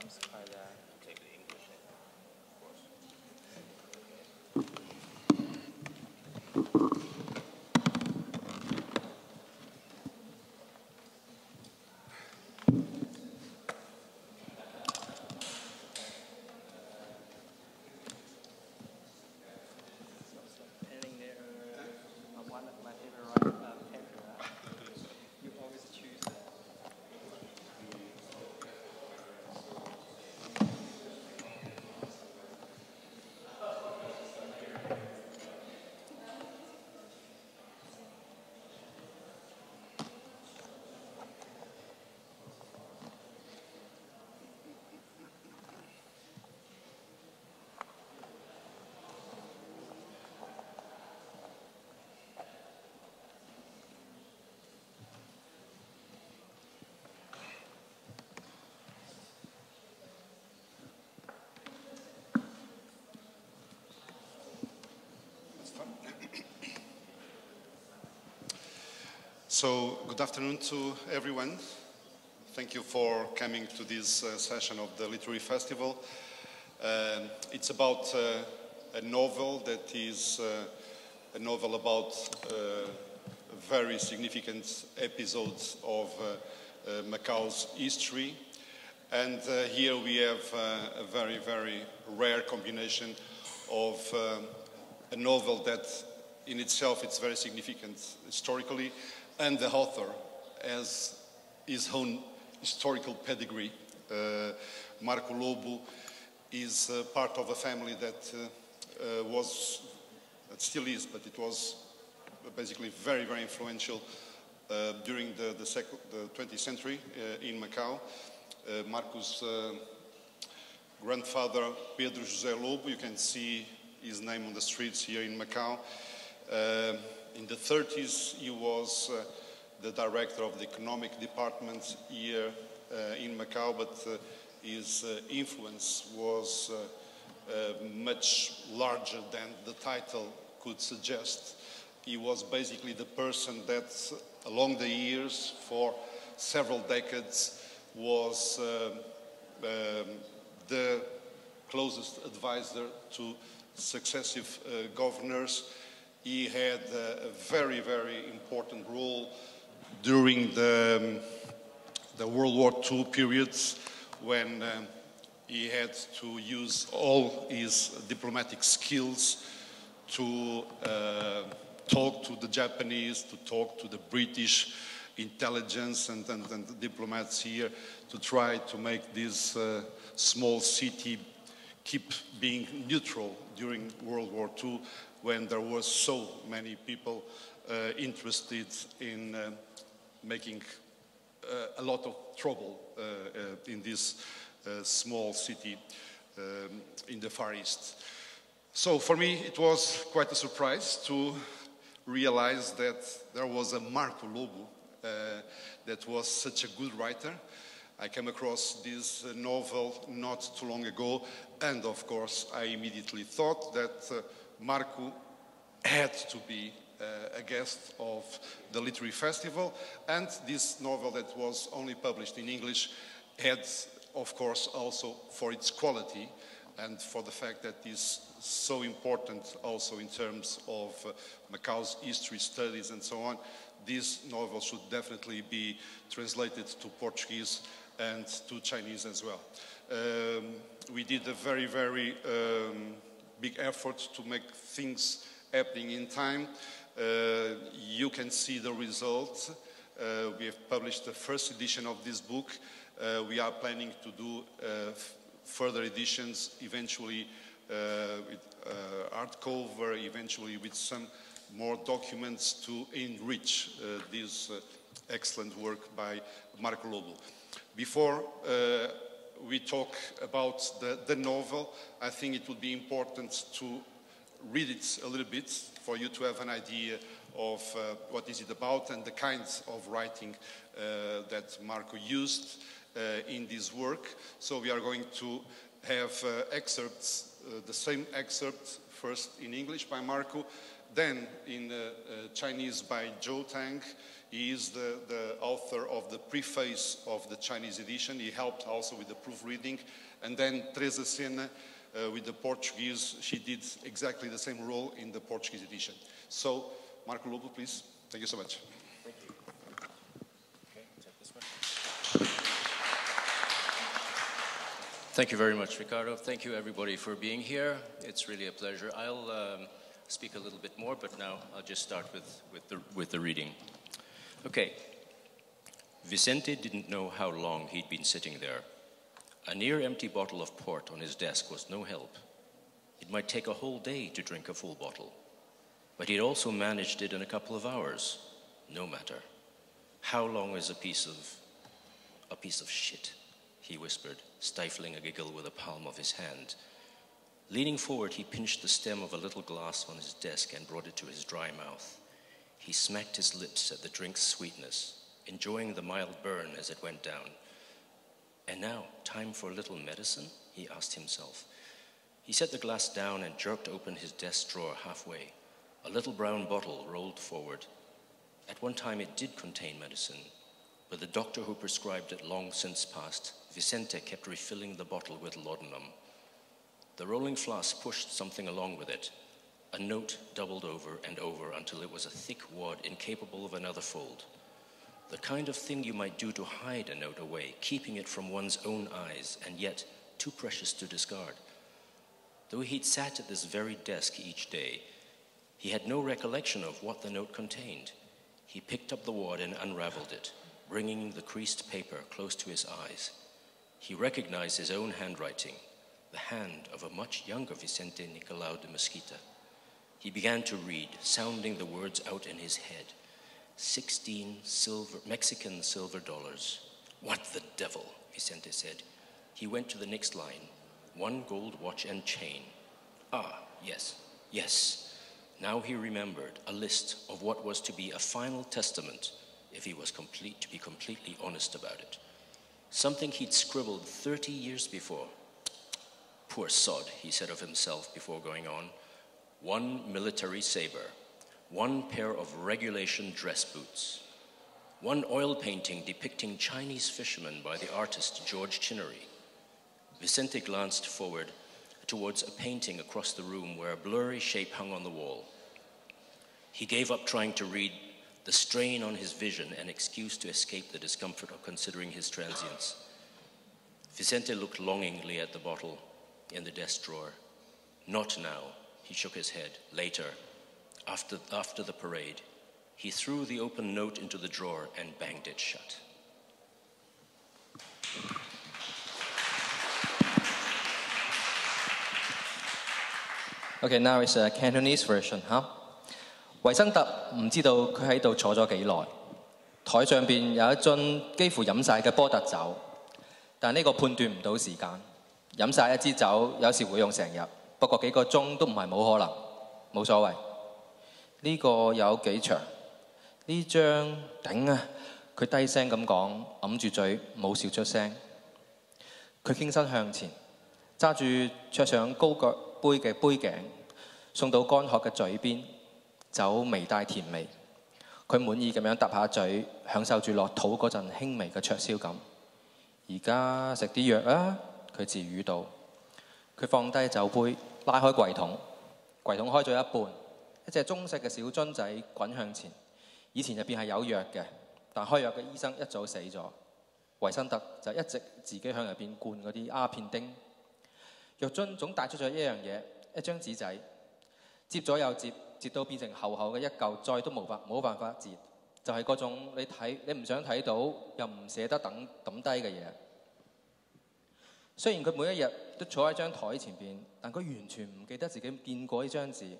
sounds quite. Uh, Take the English, of course. penning there. Uh, one of my favorite uh, painter. Uh, you always choose that. So, good afternoon to everyone. Thank you for coming to this uh, session of the Literary Festival. Um it's about uh, a novel that is uh, a novel about uh, very significant episodes of uh, uh, Macau's history. And uh, here we have uh, a very, very rare combination of a novel that in itself it's very significant historically, and the author has his own historical pedigree. Uh, Marco Lobo is uh, part of a family that uh, uh, was, still is, but it was basically very, very influential uh, during the, the, the 20th century uh, in Macau. Marco's grandfather, Pedro José Lobo, you can see his name on the streets here in Macau. In the 30s, he was uh, the director of the economic department here uh, in Macau, but uh, his uh, influence was much larger than the title could suggest. He was basically the person that, along the years, for several decades, was um, the closest advisor to successive uh, governors. He had a very, very important role during the, um, the World War II periods when um, he had to use all his diplomatic skills to uh, talk to the Japanese, to talk to the British intelligence and, and, and diplomats here to try to make this uh, small city keep being neutral during World War II when there were so many people uh, interested in uh, making uh, a lot of trouble uh, uh, in this uh, small city um, in the Far East. So for me, it was quite a surprise to realize that there was a Marco Lobo that was such a good writer. I came across this novel not too long ago, and of course, I immediately thought that Marco had to be uh, a guest of the Literary Festival, and this novel that was only published in English had, of course, also for its quality and for the fact that it is so important also in terms of uh, Macau's history studies and so on, this novel should definitely be translated to Portuguese and to Chinese as well. Um, we did a very, very um, big effort to make things happening in time. Uh, you can see the results. Uh, we have published the first edition of this book. Uh, we are planning to do further editions, eventually with hardcover, eventually with some more documents to enrich uh, this uh, excellent work by Marco Lobo. Before uh, we talk about the, the novel, I think it would be important to read it a little bit for you to have an idea of uh, what is it about and the kinds of writing uh, that Marco used uh, in this work. So we are going to have uh, excerpts, uh, the same excerpt first in English by Marco then in uh, Chinese by Zhou Tang. He is the, the author of the preface of the Chinese edition. He helped also with the proofreading. And then Teresa Sena uh, with the Portuguese, she did exactly the same role in the Portuguese edition. So, Marco Lobo, please. Thank you so much. Okay, take this one. Thank you very much, Ricardo. Thank you, everybody, for being here. It's really a pleasure. I'll um, speak a little bit more, but now I'll just start with, with, the, with the reading. Okay. Vicente didn't know how long he'd been sitting there. A near empty bottle of port on his desk was no help. It might take a whole day to drink a full bottle. But he'd also managed it in a couple of hours. No matter. How long is a piece of a piece of shit? he whispered, stifling a giggle with the palm of his hand. Leaning forward, he pinched the stem of a little glass on his desk and brought it to his dry mouth. He smacked his lips at the drink's sweetness, enjoying the mild burn as it went down. And now, time for a little medicine? he asked himself. He set the glass down and jerked open his desk drawer halfway. A little brown bottle rolled forward. At one time, it did contain medicine, but the doctor who prescribed it long since passed, Vicente kept refilling the bottle with laudanum. The rolling flask pushed something along with it. A note doubled over and over until it was a thick wad incapable of another fold. The kind of thing you might do to hide a note away, keeping it from one's own eyes, and yet too precious to discard. Though he'd sat at this very desk each day, he had no recollection of what the note contained. He picked up the wad and unraveled it, bringing the creased paper close to his eyes. He recognized his own handwriting, the hand of a much younger Vicente Nicolau de Mesquita. He began to read, sounding the words out in his head. 16 silver, Mexican silver dollars. What the devil, Vicente said. He went to the next line. One gold watch and chain. Ah, yes, yes. Now he remembered a list of what was to be a final testament if he was complete, to be completely honest about it. Something he'd scribbled 30 years before. Poor sod, he said of himself before going on. One military saber, one pair of regulation dress boots, one oil painting depicting Chinese fishermen by the artist George Chinnery. Vicente glanced forward towards a painting across the room where a blurry shape hung on the wall. He gave up trying to read the strain on his vision an excuse to escape the discomfort of considering his transience. Vicente looked longingly at the bottle in the desk drawer. Not now, he shook his head. Later, after, after the parade, he threw the open note into the drawer and banged it shut. Okay, now it's a Cantonese version 吓。维生特唔知道佢喺度坐咗几耐，台上边有一樽几乎饮晒嘅波特酒，但呢个判断唔到时间。饮晒一支酒有时会用成日， 不過幾個鐘都唔係冇可能，冇所謂。呢、個有幾長？呢張頂啊！佢低聲咁講，揞住嘴冇笑出聲。佢傾身向前，揸住桌上高腳杯嘅杯頸，送到乾渴嘅嘴邊，酒微帶甜味。佢滿意咁樣搭下嘴，享受住落肚嗰陣輕微嘅灼燒感。而家食啲藥啊！佢自語道。 佢放低酒杯，拉開櫃桶，櫃桶開咗一半，一隻中式嘅小樽仔滾向前。以前入邊係有藥嘅，但開藥嘅醫生一早死咗。維生特就一直自己向入邊灌嗰啲鴉片丁。藥樽總帶出咗一樣嘢，一張紙仔，接咗又接，接到變成厚厚嘅一嚿，再都冇法冇辦法接，就係、嗰種你睇你唔想睇到又唔捨得等抌低嘅嘢。雖然佢每一日 都坐喺張台前邊，但佢完全唔記得自己見過呢張紙。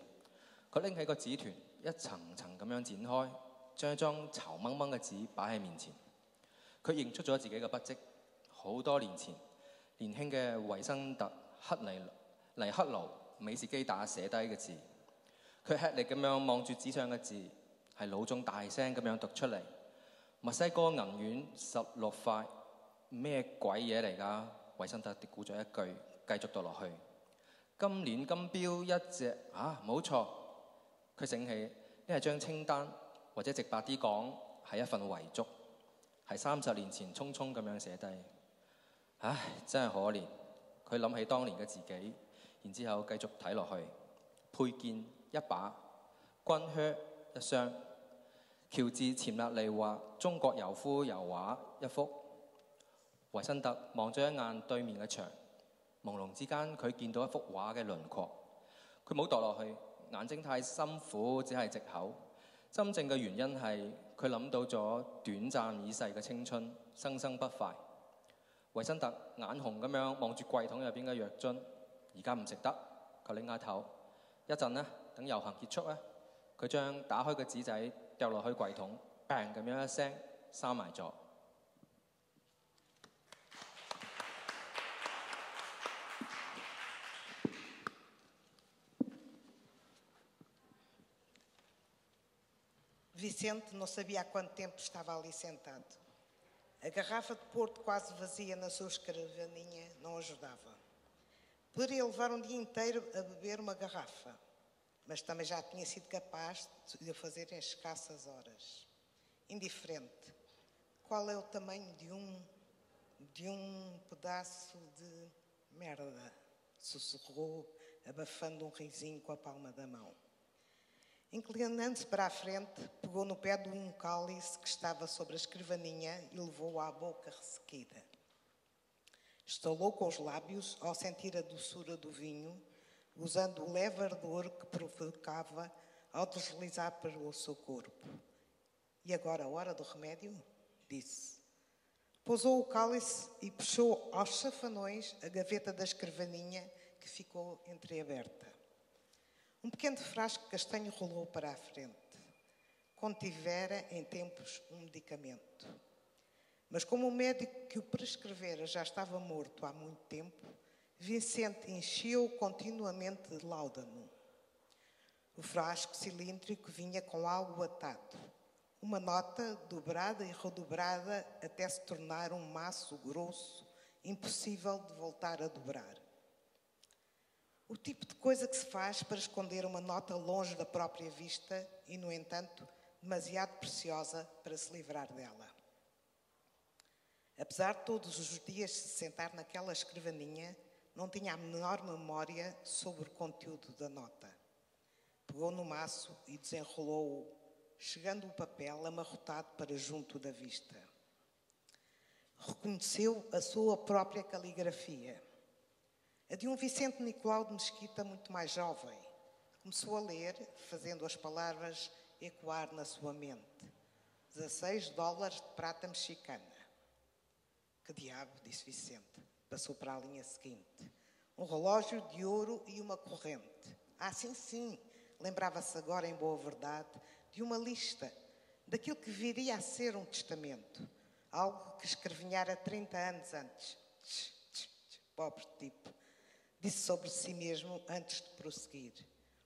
佢拎起個紙團，一層層咁樣展開，將一張稠掹掹嘅紙擺喺面前。佢認出咗自己嘅筆跡，好多年前年輕嘅維生特克尼尼克勞美士基打寫低嘅字。佢吃力咁樣望住紙上嘅字，係腦中大聲咁樣讀出嚟。墨西哥銀元十六塊，咩鬼嘢嚟㗎？ 維生特嘀咕咗一句，繼續讀落去。今年金標一隻啊，冇錯， 佢醒起呢係張清單，或者直白啲講係一份遺囑，係三十年前匆匆咁樣寫低。唉，真係可憐。佢諗起當年嘅自己，然之後繼續睇落去，佩劍一把，軍靴一雙。喬治錢勒利畫中國油夫油畫一幅。 維辛特望咗一眼對面嘅牆，朦朧之間佢見到一幅畫嘅輪廓。佢冇墮落去，眼睛太辛苦，只係藉口。真正嘅原因係佢諗到咗短暫已逝嘅青春，生生不快。維辛特眼紅咁樣望住櫃桶入邊嘅藥樽，而家唔食得，佢擰下頭。一陣呢，等遊行結束咧，佢將打開嘅紙仔掉落去櫃桶，bang 咁樣一聲閂埋咗。 Vicente não sabia há quanto tempo estava ali sentado. A garrafa de Porto quase vazia na sua escravaninha não ajudava. Poderia levar um dia inteiro a beber uma garrafa, mas também já tinha sido capaz de o fazer em escassas horas. Indiferente. Qual é o tamanho de um de um pedaço de merda? Sussurrou, abafando um risinho com a palma da mão. Inclinando-se para a frente, pegou no pé de um cálice que estava sobre a escrivaninha e levou-o à boca ressequida. Estalou com os lábios ao sentir a doçura do vinho, usando o leve ardor que provocava ao deslizar pelo seu corpo. E agora a hora do remédio? Disse. Pousou o cálice e puxou aos safanões a gaveta da escrivaninha que ficou entreaberta. Um pequeno frasco castanho rolou para a frente. Contivera em tempos um medicamento. Mas como o médico que o prescrevera já estava morto há muito tempo, Vicente encheu continuamente de láudano. O frasco cilíndrico vinha com algo atado. Uma nota dobrada e redobrada até se tornar um maço grosso, impossível de voltar a dobrar. O tipo de coisa que se faz para esconder uma nota longe da própria vista e, no entanto, demasiado preciosa para se livrar dela. Apesar de todos os dias se sentar naquela escrivaninha, não tinha a menor memória sobre o conteúdo da nota. Pegou no maço e desenrolou-o, chegando o papel amarrotado para junto da vista. Reconheceu a sua própria caligrafia a de um Vicente Nicolau de Mesquita muito mais jovem. Começou a ler, fazendo as palavras ecoar na sua mente. 16 dólares de prata mexicana. Que diabo, disse Vicente. Passou para a linha seguinte. Um relógio de ouro e uma corrente. Ah, sim, sim. Lembrava-se agora, em boa verdade, de uma lista, daquilo que viria a ser um testamento. Algo que escrevinhara 30 anos antes. Tch, tch, tch, pobre tipo disse sobre si mesmo antes de prosseguir.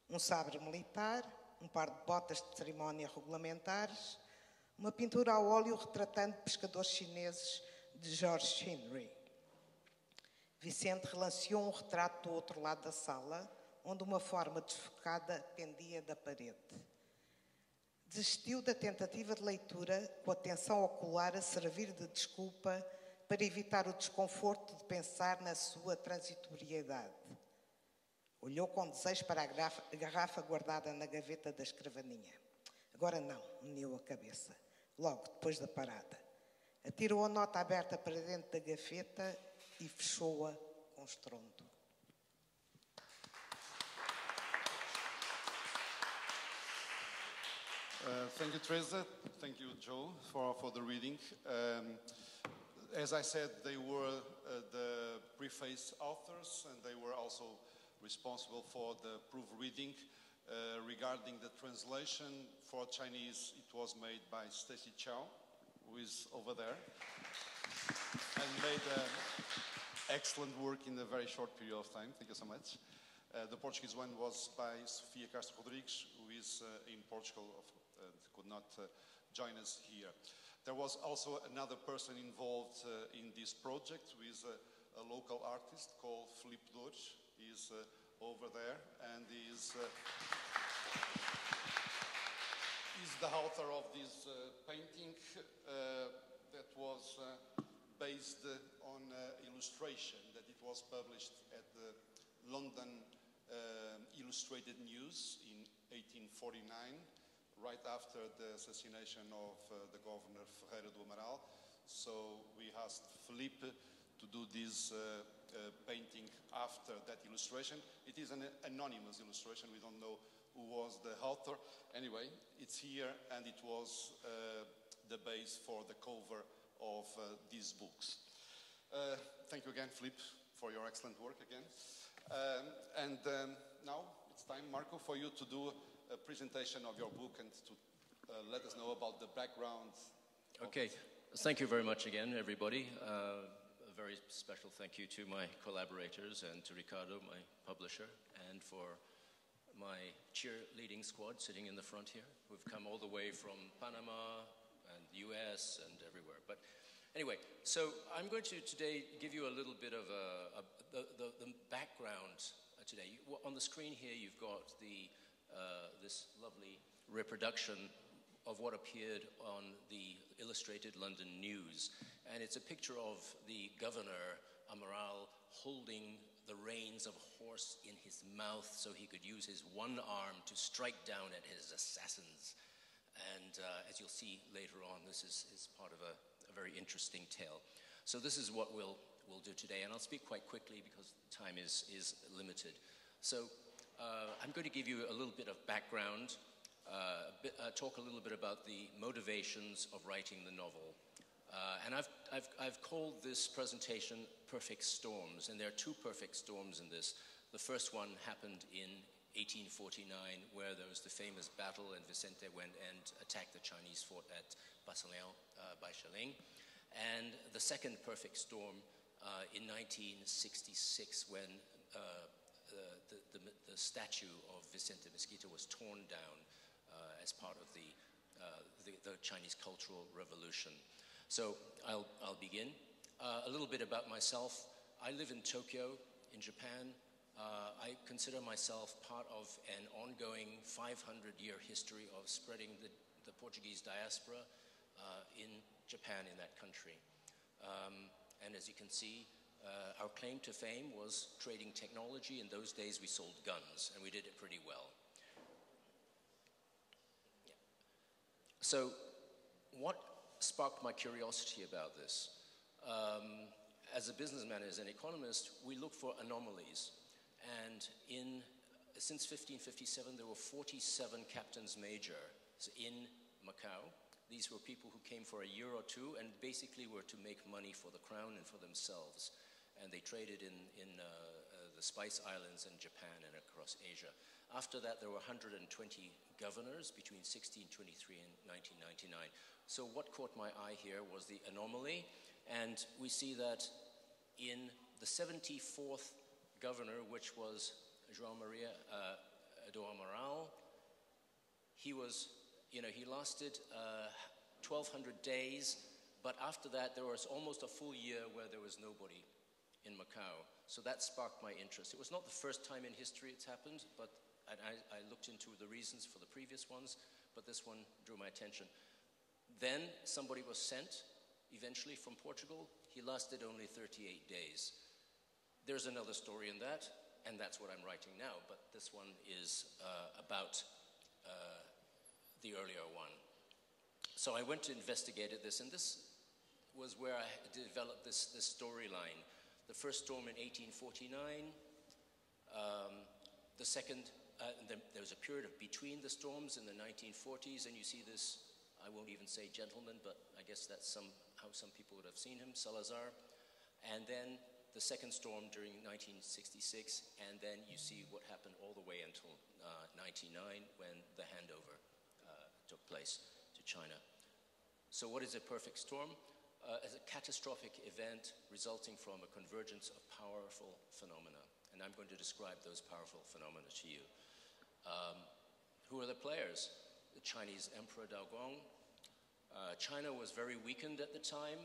Um sabre militar, um par de botas de cerimónia regulamentares, uma pintura ao óleo retratando pescadores chineses de George Henry. Vicente relanceou um retrato do outro lado da sala, onde uma forma desfocada pendia da parede. Desistiu da tentativa de leitura, com a atenção ocular a servir de desculpa para evitar o desconforto de pensar na sua transitoriedade. Olhou com desejo para a garrafa, guardada na gaveta da escrivaninha. Agora não, uniu a cabeça, logo depois da parada. Atirou a nota aberta para dentro da gaveta e fechou-a com estrondo. Uh, thank you, Teresa. Thank you, Joe, for, for the reading. Um, as I said, they were uh, the preface authors, and they were also responsible for the proofreading. Uh, regarding the translation for Chinese, it was made by Stacy Chow, who is over there, and made uh, excellent work in a very short period of time. Thank you so much. Uh, the Portuguese one was by Sofia Castro Rodrigues, who is uh, in Portugal, uh, could not join us here. There was also another person involved uh, in this project, is a, a local artist called Flip Dores. He is uh, over there, and he is. Uh, the author of this painting that was based on illustration, that it was published at the London uh, Illustrated News in 1849, right after the assassination of uh, the governor Ferreira do Amaral. So we asked Filipe to do this uh, uh, painting after that illustration. It is an anonymous illustration. We don't know who was the author. Anyway, it's here and it was uh, the base for the cover of uh, these books. Uh, thank you again, Flip, for your excellent work again. Um, and um, now it's time, Marco, for you to do a presentation of your book and to uh, let us know about the background. Okay, thank you very much again, everybody. Uh, a very special thank you to my collaborators and to Ricardo, my publisher, and for my cheerleading squad sitting in the front here. We've come all the way from Panama and the US and everywhere. But anyway, so I'm going to today give you a little bit of a, a, the, the, the background today. On the screen here, you've got the, this lovely reproduction of what appeared on the Illustrated London News. And it's a picture of the governor, Amaral, holding the reins of a horse in his mouth so he could use his one arm to strike down at his assassins. And uh, as you'll see later on, this is, is part of a, a very interesting tale. So this is what we'll, we'll do today, and I'll speak quite quickly because time is, is limited. So uh, I'm going to give you a little bit of background, uh, uh, talk a little bit about the motivations of writing the novel. Uh, and I've, I've, I've called this presentation Perfect Storms, and there are two perfect storms in this. The first one happened in 1849, where there was the famous battle, and Vicente went and attacked the Chinese fort at Passaleão uh, Baishaling. And the second perfect storm uh, in 1966, when the, the, the, statue of Vicente Mesquita was torn down uh, as part of the, uh, the, the Chinese Cultural Revolution. So I'll, I'll begin. Uh, a little bit about myself. I live in Tokyo, in Japan. Uh, I consider myself part of an ongoing 500 year history of spreading the, the Portuguese diaspora uh, in Japan, in that country. Um, and as you can see, uh, our claim to fame was trading technology. In those days, we sold guns, and we did it pretty well. Yeah. So, what sparked my curiosity about this. Um, as a businessman, as an economist, we look for anomalies. And in, since 1557, there were 47 captains major in Macau. These were people who came for a year or two and basically were to make money for the crown and for themselves. And they traded in, in uh, uh, the Spice Islands and Japan and across Asia. After that, there were 120 governors between 1623 and 1999. So what caught my eye here was the anomaly, and we see that in the 74th governor, which was João Maria uh, do Amaral, he was, you know, he lasted uh, 1,200 days, but after that there was almost a full year where there was nobody in Macau. So that sparked my interest. It was not the first time in history it's happened, but I, I looked into the reasons for the previous ones, but this one drew my attention. Then somebody was sent eventually from Portugal. He lasted only 38 days. There's another story in that, and that's what I'm writing now, but this one is uh, about uh, the earlier one. So I went to investigate this, and this was where I developed this, this storyline. The first storm in 1849, um, the second, uh, the, there was a period of between the storms in the 1940s, and you see this I won't even say gentleman, but I guess that's some, how some people would have seen him, Salazar. And then the second storm during 1966, and then you see what happened all the way until uh, 99 when the handover uh, took place to China. So, what is a perfect storm? Uh, as a catastrophic event resulting from a convergence of powerful phenomena. And I'm going to describe those powerful phenomena to you. Um, who are the players? The Chinese Emperor Daoguang. Uh, China was very weakened at the time.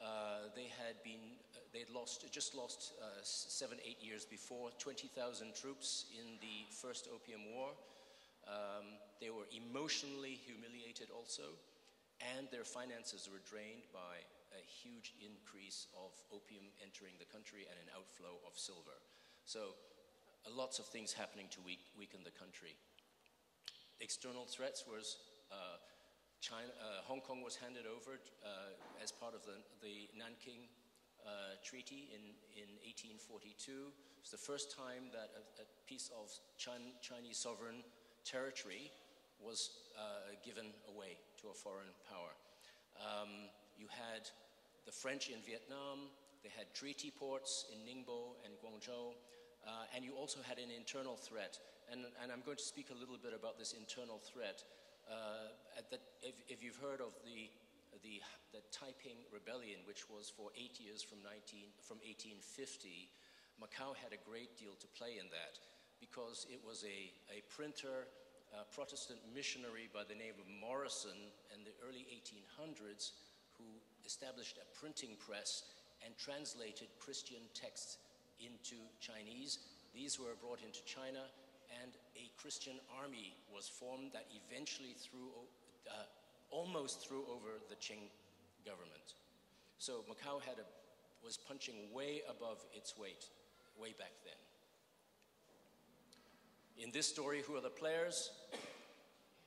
Uh, they had been, uh, they'd lost, just lost uh, seven, eight years before, 20,000 troops in the First Opium War. Um, they were emotionally humiliated also, and their finances were drained by a huge increase of opium entering the country and an outflow of silver. So, uh, lots of things happening to weak, weaken the country. External threats was uh, China, uh, Hong Kong was handed over uh, as part of the, the Nanking uh, Treaty in, in 1842. It's the first time that a, a piece of Chin, Chinese sovereign territory was uh, given away to a foreign power. Um, you had the French in Vietnam, they had treaty ports in Ningbo and Guangzhou, uh, and you also had an internal threat. And, and, I'm going to speak a little bit about this internal threat. Uh, if, if, you've heard of the, the, the, Taiping Rebellion, which was for eight years from, 19, from 1850, Macau had a great deal to play in that because it was a, a printer, a Protestant missionary by the name of Morrison in the early 1800s who established a printing press and translated Christian texts into Chinese. These were brought into China, and a Christian army was formed that eventually threw, uh, almost threw over the Qing government. So Macau had a, was punching way above its weight, way back then. In this story, who are the players?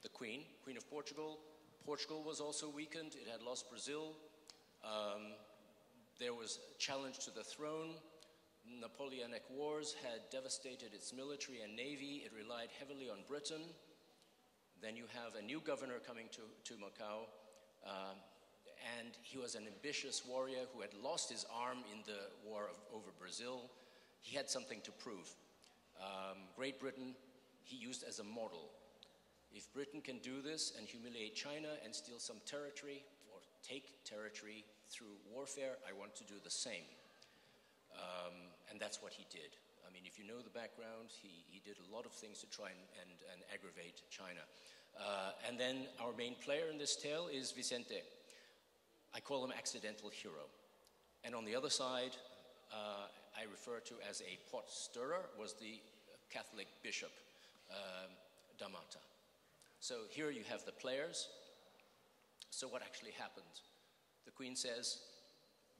The Queen, Queen of Portugal. Portugal was also weakened. It had lost Brazil. Um, there was a challenge to the throne. Napoleonic Wars had devastated its military and navy. It relied heavily on Britain. Then you have a new governor coming to, to Macau, uh, and he was an ambitious warrior who had lost his arm in the war of, over Brazil. He had something to prove. Um, Great Britain, he used as a model. If Britain can do this and humiliate China and steal some territory or take territory through warfare, I want to do the same. Um, and that's what he did. I mean, if you know the background, he, he did a lot of things to try and, and, and aggravate China. Uh, and then our main player in this tale is Vicente. I call him accidental hero. And on the other side, uh, I refer to as a pot stirrer, was the Catholic bishop, um, da Mata. So here you have the players. So what actually happened? The queen says,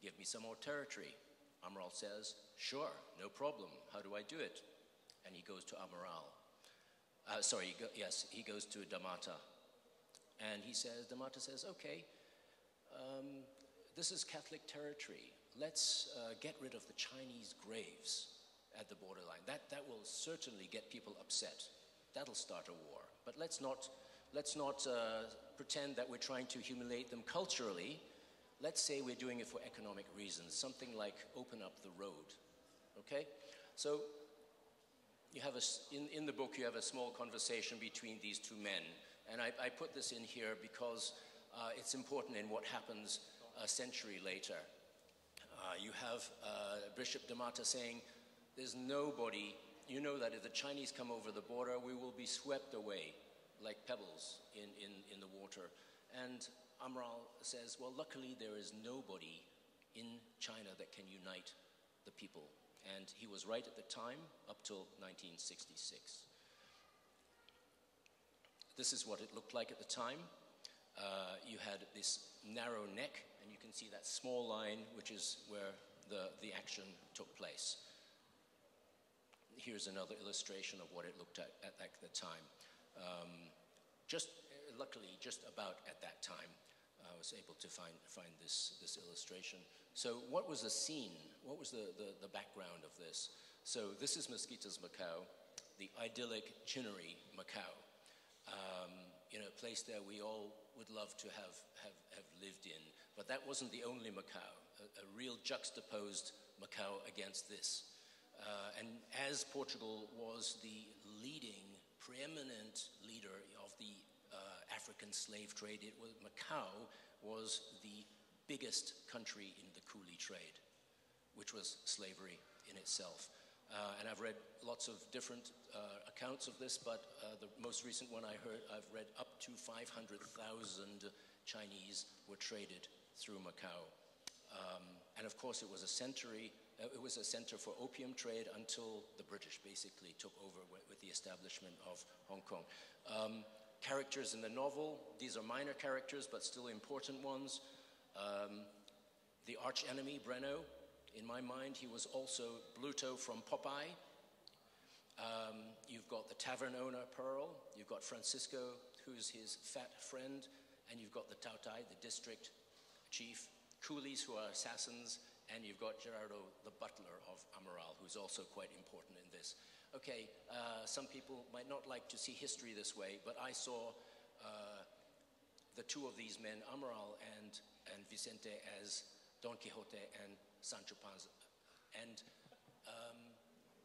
give me some more territory. Amaral says, Sure, no problem. How do I do it? And he goes to Amaral. Uh, sorry, he go, yes, he goes to da Mata. And he says, da Mata says, Okay, um, this is Catholic territory. Let's uh, get rid of the Chinese graves at the borderline. That, that will certainly get people upset. That'll start a war. But let's not, let's not uh, pretend that we're trying to humiliate them culturally Let's say we're doing it for economic reasons, something like open up the road. Okay? So you have a, in, in the book, you have a small conversation between these two men. And I, I put this in here because uh, it's important in what happens a century later. Uh, you have uh, Bishop da Mata saying, There's nobody, you know that if the Chinese come over the border, we will be swept away like pebbles in, in, in the water. And Amaral says, well, luckily there is nobody in China that can unite the people. And he was right at the time, up till 1966. This is what it looked like at the time. Uh, you had this narrow neck, and you can see that small line, which is where the, the action took place. Here's another illustration of what it looked at at, at the time. Um, just luckily, just about at that time. I was able to find, find this, this illustration. So what was the scene? What was the, the, the background of this? So this is Mesquita's Macau, the idyllic Chinnery Macau. Um, you know, a place that we all would love to have, have, have lived in. But that wasn't the only Macau, a, a real juxtaposed Macau against this. Uh, and as Portugal was the leading, preeminent leader the uh, African slave trade. It was, Macau was the biggest country in the coolie trade, which was slavery in itself. Uh, and I've read lots of different uh, accounts of this, but uh, the most recent one I heard, I've read up to 500,000 Chinese were traded through Macau. Um, and of course, it was a century, uh, it was a center for opium trade until the British basically took over with, with the establishment of Hong Kong. Um, characters in the novel, these are minor characters, but still important ones. Um, the arch enemy, Breno, in my mind, he was also Bluto from Popeye. Um, you've got the tavern owner, Pearl. You've got Francisco, who's his fat friend. And you've got the Taotai, the district chief, coolies who are assassins. And you've got Gerardo, the butler of Amaral, who's also quite important in this. Okay, uh, some people might not like to see history this way, but I saw uh, the two of these men, Amaral and, and Vicente, as Don Quixote and Sancho Panza. And, um,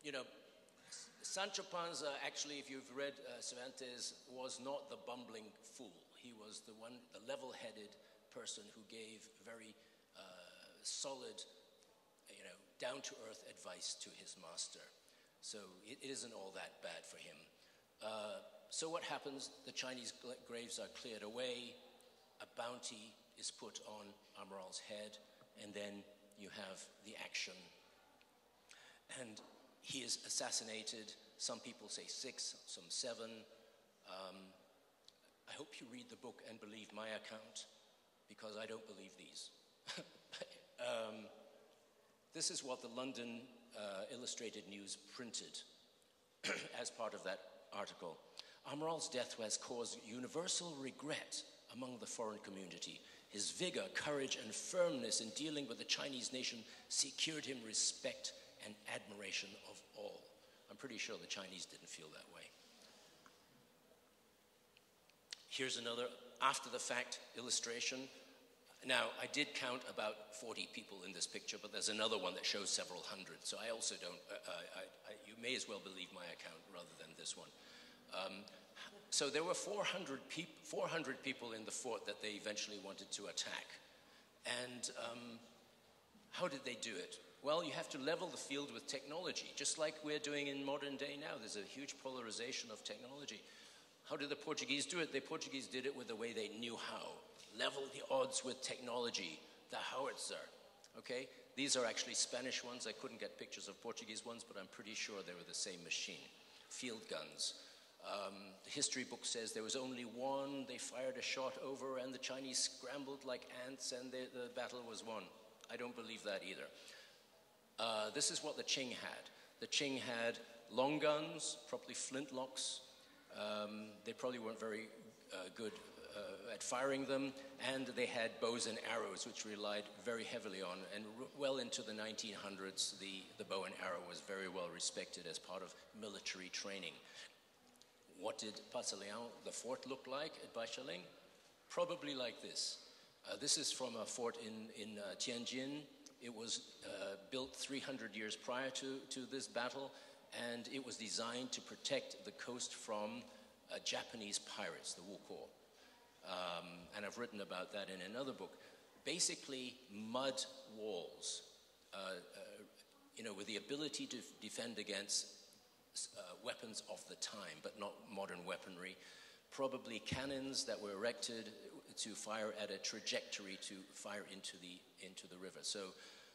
you know, Sancho Panza, actually, if you've read uh, Cervantes, was not the bumbling fool. He was the one, the level headed person who gave very uh, solid, you know, down to earth advice to his master. So it, isn't all that bad for him. Uh, so what happens? The Chinese graves are cleared away, a bounty is put on Amaral's head, and then you have the action. And he is assassinated. Some people say six, some seven. Um, I hope you read the book and believe my account, because I don't believe these. um, this is what the London uh, Illustrated News printed as part of that article. Amaral's death has caused universal regret among the foreign community. His vigor, courage, and firmness in dealing with the Chinese nation secured him respect and admiration of all. I'm pretty sure the Chinese didn't feel that way. Here's another after the fact illustration. Now, I did count about 40 people in this picture, but there's another one that shows several hundred. So I also don't, uh, uh I, I, you may as well believe my account rather than this one. Um, so there were 400, peop 400 people in the fort that they eventually wanted to attack. And um, how did they do it? Well, you have to level the field with technology, just like we're doing in modern day now. There's a huge polarization of technology. How did the Portuguese do it? The Portuguese did it with the way they knew how level the odds with technology, the howitzer. Okay? These are actually Spanish ones. I couldn't get pictures of Portuguese ones, but I'm pretty sure they were the same machine. Field guns. Um, the history book says there was only one, they fired a shot over, and the Chinese scrambled like ants, and they, the battle was won. I don't believe that either. Uh, this is what the Qing had. The Qing had long guns, probably flintlocks. Um, they probably weren't very uh, good at firing them, and they had bows and arrows, which relied very heavily on. And well into the 1900s, the, the bow and arrow was very well respected as part of military training. What did Passaleão, the fort, look like at Baishaling? Probably like this. Uh, this is from a fort in, in uh, Tianjin. It was uh, built 300 years prior to, to this battle, and it was designed to protect the coast from uh, Japanese pirates, the wokou um, and I've written about that in another book. Basically, mud walls, uh, uh, you know, with the ability to defend against uh, weapons of the time, but not modern weaponry. Probably cannons that were erected to fire at a trajectory to fire into the, into the river. So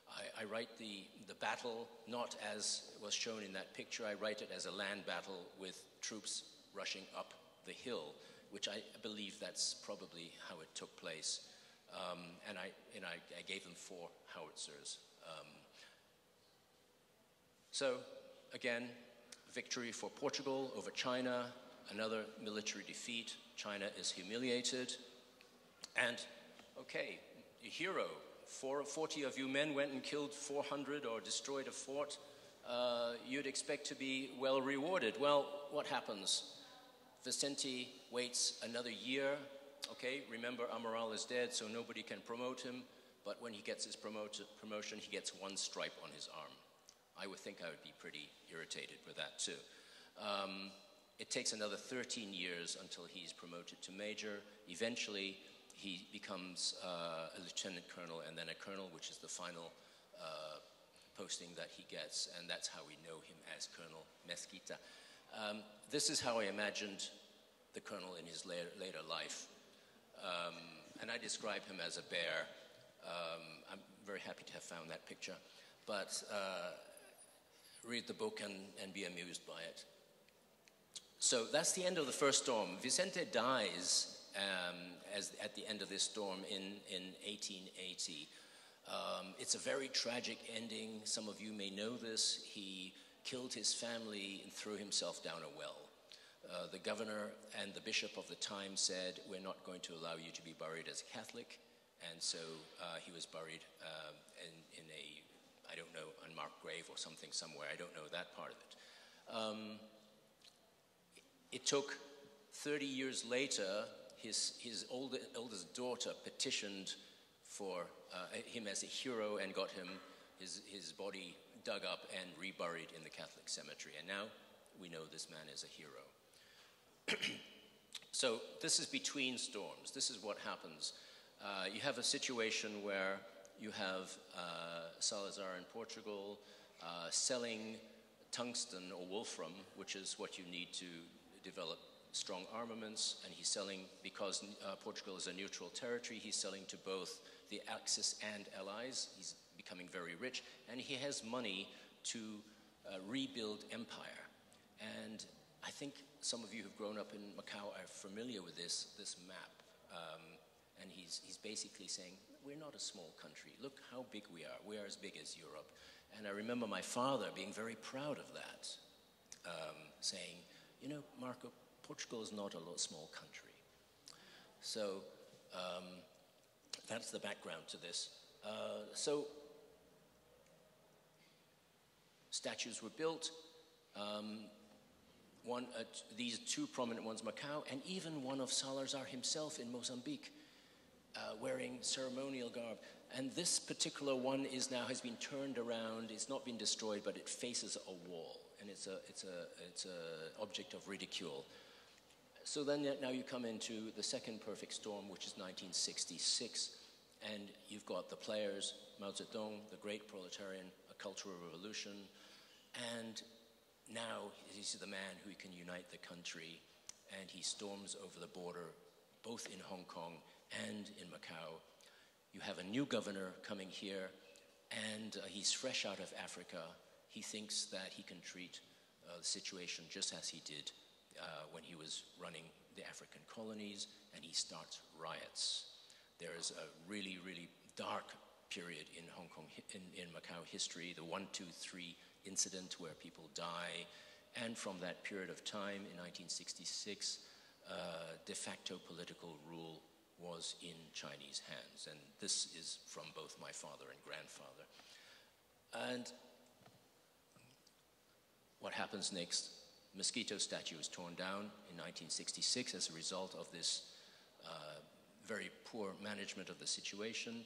I, I, write the, the battle not as was shown in that picture, I write it as a land battle with troops rushing up the hill which I believe that's probably how it took place. Um, and I, and I, I, gave them four howitzers. Um, so, again, victory for Portugal over China, another military defeat. China is humiliated. And, okay, a hero. Four, 40 of you men went and killed 400 or destroyed a fort. Uh, you'd expect to be well rewarded. Well, what happens? Vicente waits another year. Okay, remember Amaral is dead, so nobody can promote him. But when he gets his promotion, he gets one stripe on his arm. I would think I would be pretty irritated with that too. Um, it takes another 13 years until he's promoted to major. Eventually, he becomes uh, a lieutenant colonel and then a colonel, which is the final uh, posting that he gets, and that's how we know him as Colonel Mesquita. Um, this is how I imagined the colonel in his later, later life. Um, and I describe him as a bear. Um, I'm very happy to have found that picture. But uh, read the book and, and be amused by it. So that's the end of the first storm. Vicente dies um, as, at the end of this storm in, in 1880. Um, it's a very tragic ending. Some of you may know this. He killed his family and threw himself down a well. Uh, the governor and the bishop of the time said, We're not going to allow you to be buried as a Catholic. And so uh, he was buried um, in, in a, I don't know, unmarked grave or something somewhere. I don't know that part of it. Um, it took 30 years later, his, his old, oldest daughter petitioned for uh, him as a hero and got him his, his body dug up and reburied in the Catholic cemetery. And now we know this man is a hero. so this is between storms. This is what happens. Uh, you have a situation where you have uh, Salazar in Portugal uh, selling tungsten or wolfram, which is what you need to develop strong armaments, and he's selling, because uh, Portugal is a neutral territory, he's selling to both the Axis and allies. He's becoming very rich, and he has money to uh, rebuild empire. And I think some of you who've grown up in Macau are familiar with this, this map. Um, and he's, he's basically saying, We're not a small country. Look how big we are. We are as big as Europe. And I remember my father being very proud of that, um, saying, You know, Marco, Portugal is not a small country. So um, that's the background to this. Uh, so statues were built. Um, one, uh, these two prominent ones, Macau, and even one of Salazar himself in Mozambique, uh, wearing ceremonial garb. And this particular one is now has been turned around. It's not been destroyed, but it faces a wall, and it's a it's a it's a object of ridicule. So then now you come into the second perfect storm, which is 1966, and you've got the players, Mao Zedong, the great proletarian, a cultural revolution, and now he's the man who can unite the country, and he storms over the border, both in Hong Kong and in Macau. You have a new governor coming here, and uh, he's fresh out of Africa. He thinks that he can treat uh, the situation just as he did uh, when he was running the African colonies, and he starts riots. There is a really, really dark period in Hong Kong, in, in Macau history, the 123 incident where people die. And from that period of time in 1966, uh, de facto political rule was in Chinese hands. And this is from both my father and grandfather. And what happens next? Mesquita statue is torn down in 1966 as a result of this uh, very poor management of the situation.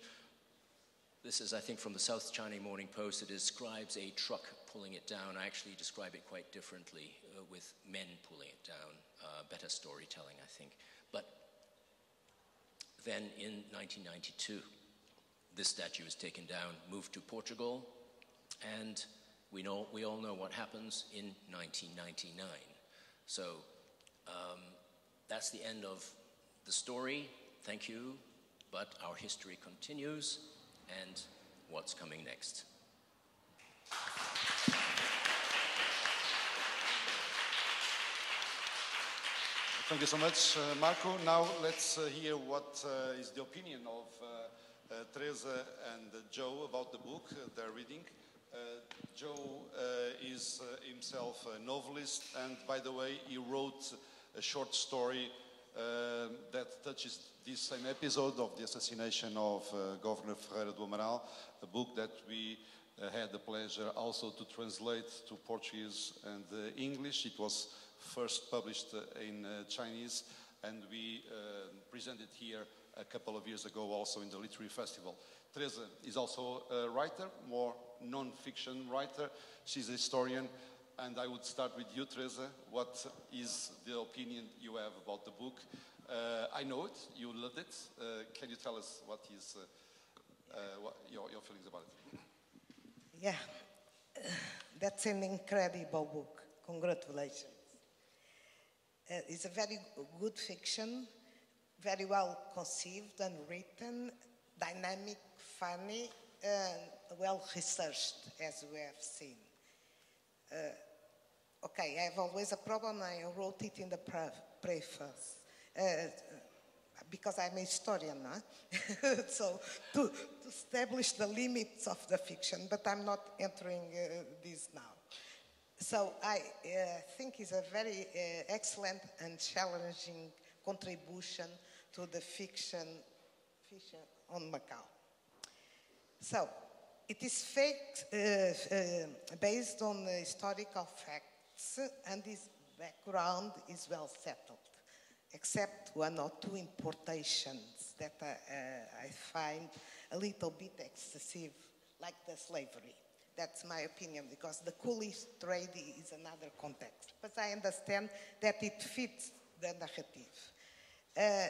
This is, I think, from the South China Morning Post. It describes a truck pulling it down. I actually describe it quite differently uh, with men pulling it down. Uh, better storytelling, I think. But then in 1992, this statue is taken down, moved to Portugal, and we, know, we all know what happens in 1999. So um, that's the end of the story. Thank you. But our history continues, and what's coming next? Thank you so much, uh, Marco. Now let's uh, hear what uh, is the opinion of uh, uh, Teresa and uh, Joe about the book they're reading. Joe is himself a novelist, and by the way, he wrote a short story Um, that touches this same episode of the assassination of uh, Governor Ferreira do Amaral, a book that we uh, had the pleasure also to translate to Portuguese and uh, English. It was first published in uh, Chinese, and we uh, presented here a couple of years ago also in the Literary Festival. Teresa is also a writer, more non-fiction writer. She's a historian, and I would start with you, Teresa. What is the opinion you have about the book? Uh, I know it, you loved it. Uh, can you tell us what is uh, uh, what your, your feelings about it? Yeah, that's an incredible book. Congratulations. Uh, it's a very good fiction, very well conceived and written, dynamic, funny, and well researched, as we have seen. Uh, Okay, I have always a problem. I wrote it in the preface uh, because I'm a historian, huh? so to, to establish the limits of the fiction, but I'm not entering uh, this now. So I uh, think it's a very uh, excellent and challenging contribution to the fiction, fiction on Macau. So, it is fake, uh, uh, based on historical facts, and this background is well settled, except one or two importations that uh, uh, I find a little bit excessive, like the slavery. That's my opinion, because the coolies trade is another context. But I understand that it fits the narrative. Uh,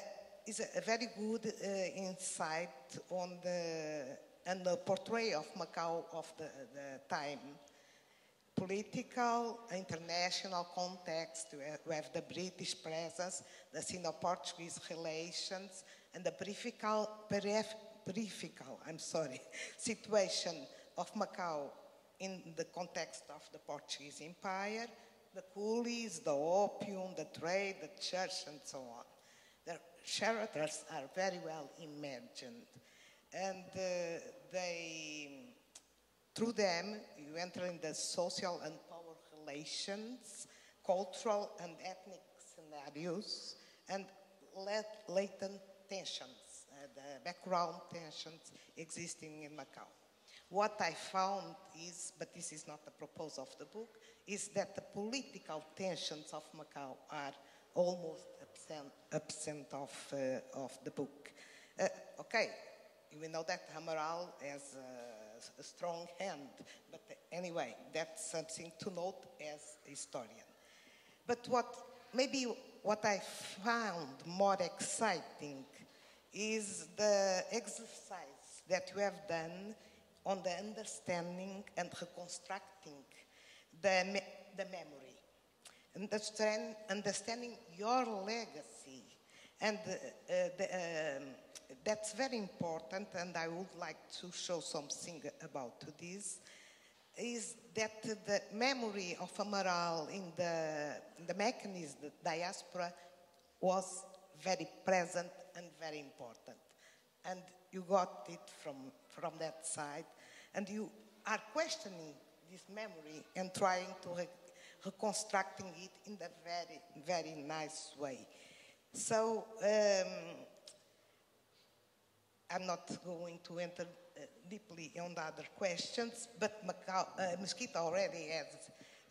a, a very good uh, insight on the and the portrayal of Macau of the, the time. Political, international context, we have- the British presence, the Sino-Portuguese relations, and the peripheral, I'm sorry, situation of Macau in the context of the Portuguese Empire, the coolies, the opium, the trade, the church, and so on. The characters are very well imagined, and uh, they, through them, you enter in the social and power relations, cultural and ethnic scenarios, and lat- latent tensions, uh, the background tensions existing in Macau. What I found is, but this is not the purpose of the book, is that the political tensions of Macau are almost absent, absent of, uh, of the book. Uh, okay, we know that Amaral has a, strong hand, but anyway, that's something to note as a historian. But what maybe what I found more exciting is the exercise that you have done on the understanding and reconstructing the, me- the memory. Understand, understanding your legacy. And uh, the, um, that's very important, and I would like to show something about this is that the memory of Amaral in the, the Macanese, the diaspora, was very present and very important. And you got it from, from that side, and you are questioning this memory and trying to re- reconstructing it in a very, very nice way. So um, I'm not going to enter uh, deeply on the other questions, but Macau, uh, Mesquita already has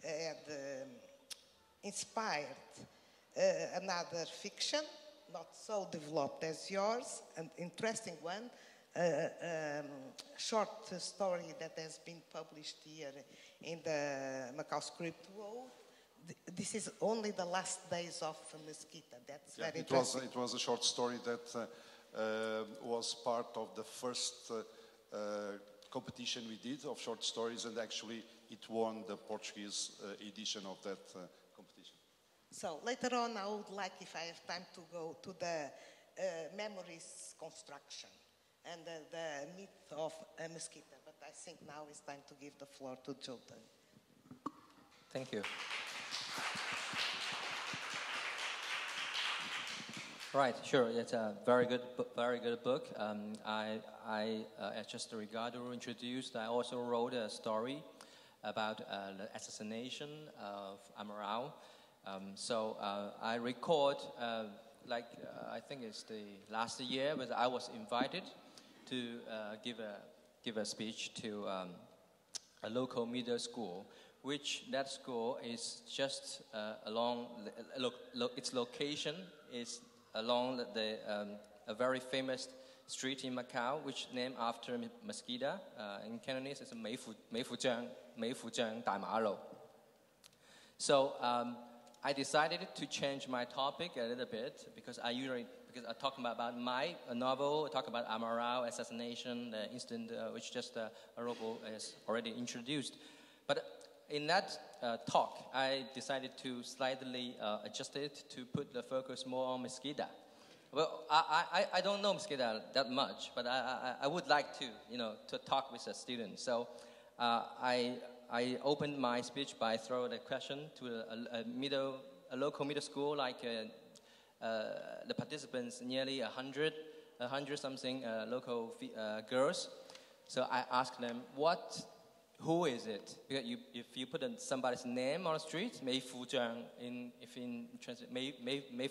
had um, inspired uh, another fiction, not so developed as yours, an interesting one, uh, um, short story that has been published here in the Macau Script. Th- This is only the last days of Mesquita. That's Yeah, very it was, it was a short story that uh, was part of the first uh, uh, competition we did of short stories, and actually it won the Portuguese uh, edition of that uh, competition. So later on, I would like, if I have time, to go to the uh, memories construction and the, the myth of a Mesquita. But I think now it's time to give the floor to Joe Tang. Thank you. Right, sure. It's a very good, very good book. Um, I, I uh, as just Ricardo introduced, I also wrote a story about uh, the assassination of Amaral. Um, so uh, I record, uh, like uh, I think it's the last year, but I was invited to uh, give a give a speech to um, a local middle school, which that school is just along the, lo, lo, its location is along the, um, a very famous street in Macau, which named after mosquito. Uh, in Cantonese, it's Mei Fu Zhang Mei Fu Dai Ma So um, I decided to change my topic a little bit because I usually because I talk about my novel, I talk about Amaral assassination, the incident uh, which just uh, Lobo has already introduced. But in that uh, talk, I decided to slightly uh, adjust it to put the focus more on Mesquita. Well, I, I, I don't know Mesquita that much, but I, I, I would like to, you know, to talk with a student. So uh, I, I opened my speech by throwing a question to a, a middle, a local middle school, like uh, uh, the participants, nearly 100, 100 something local girls. So I asked them, what, who is it? Because you, if you put in somebody's name on the street, Mei Fuzhang, in, if in translate, Mei, Mei, Mei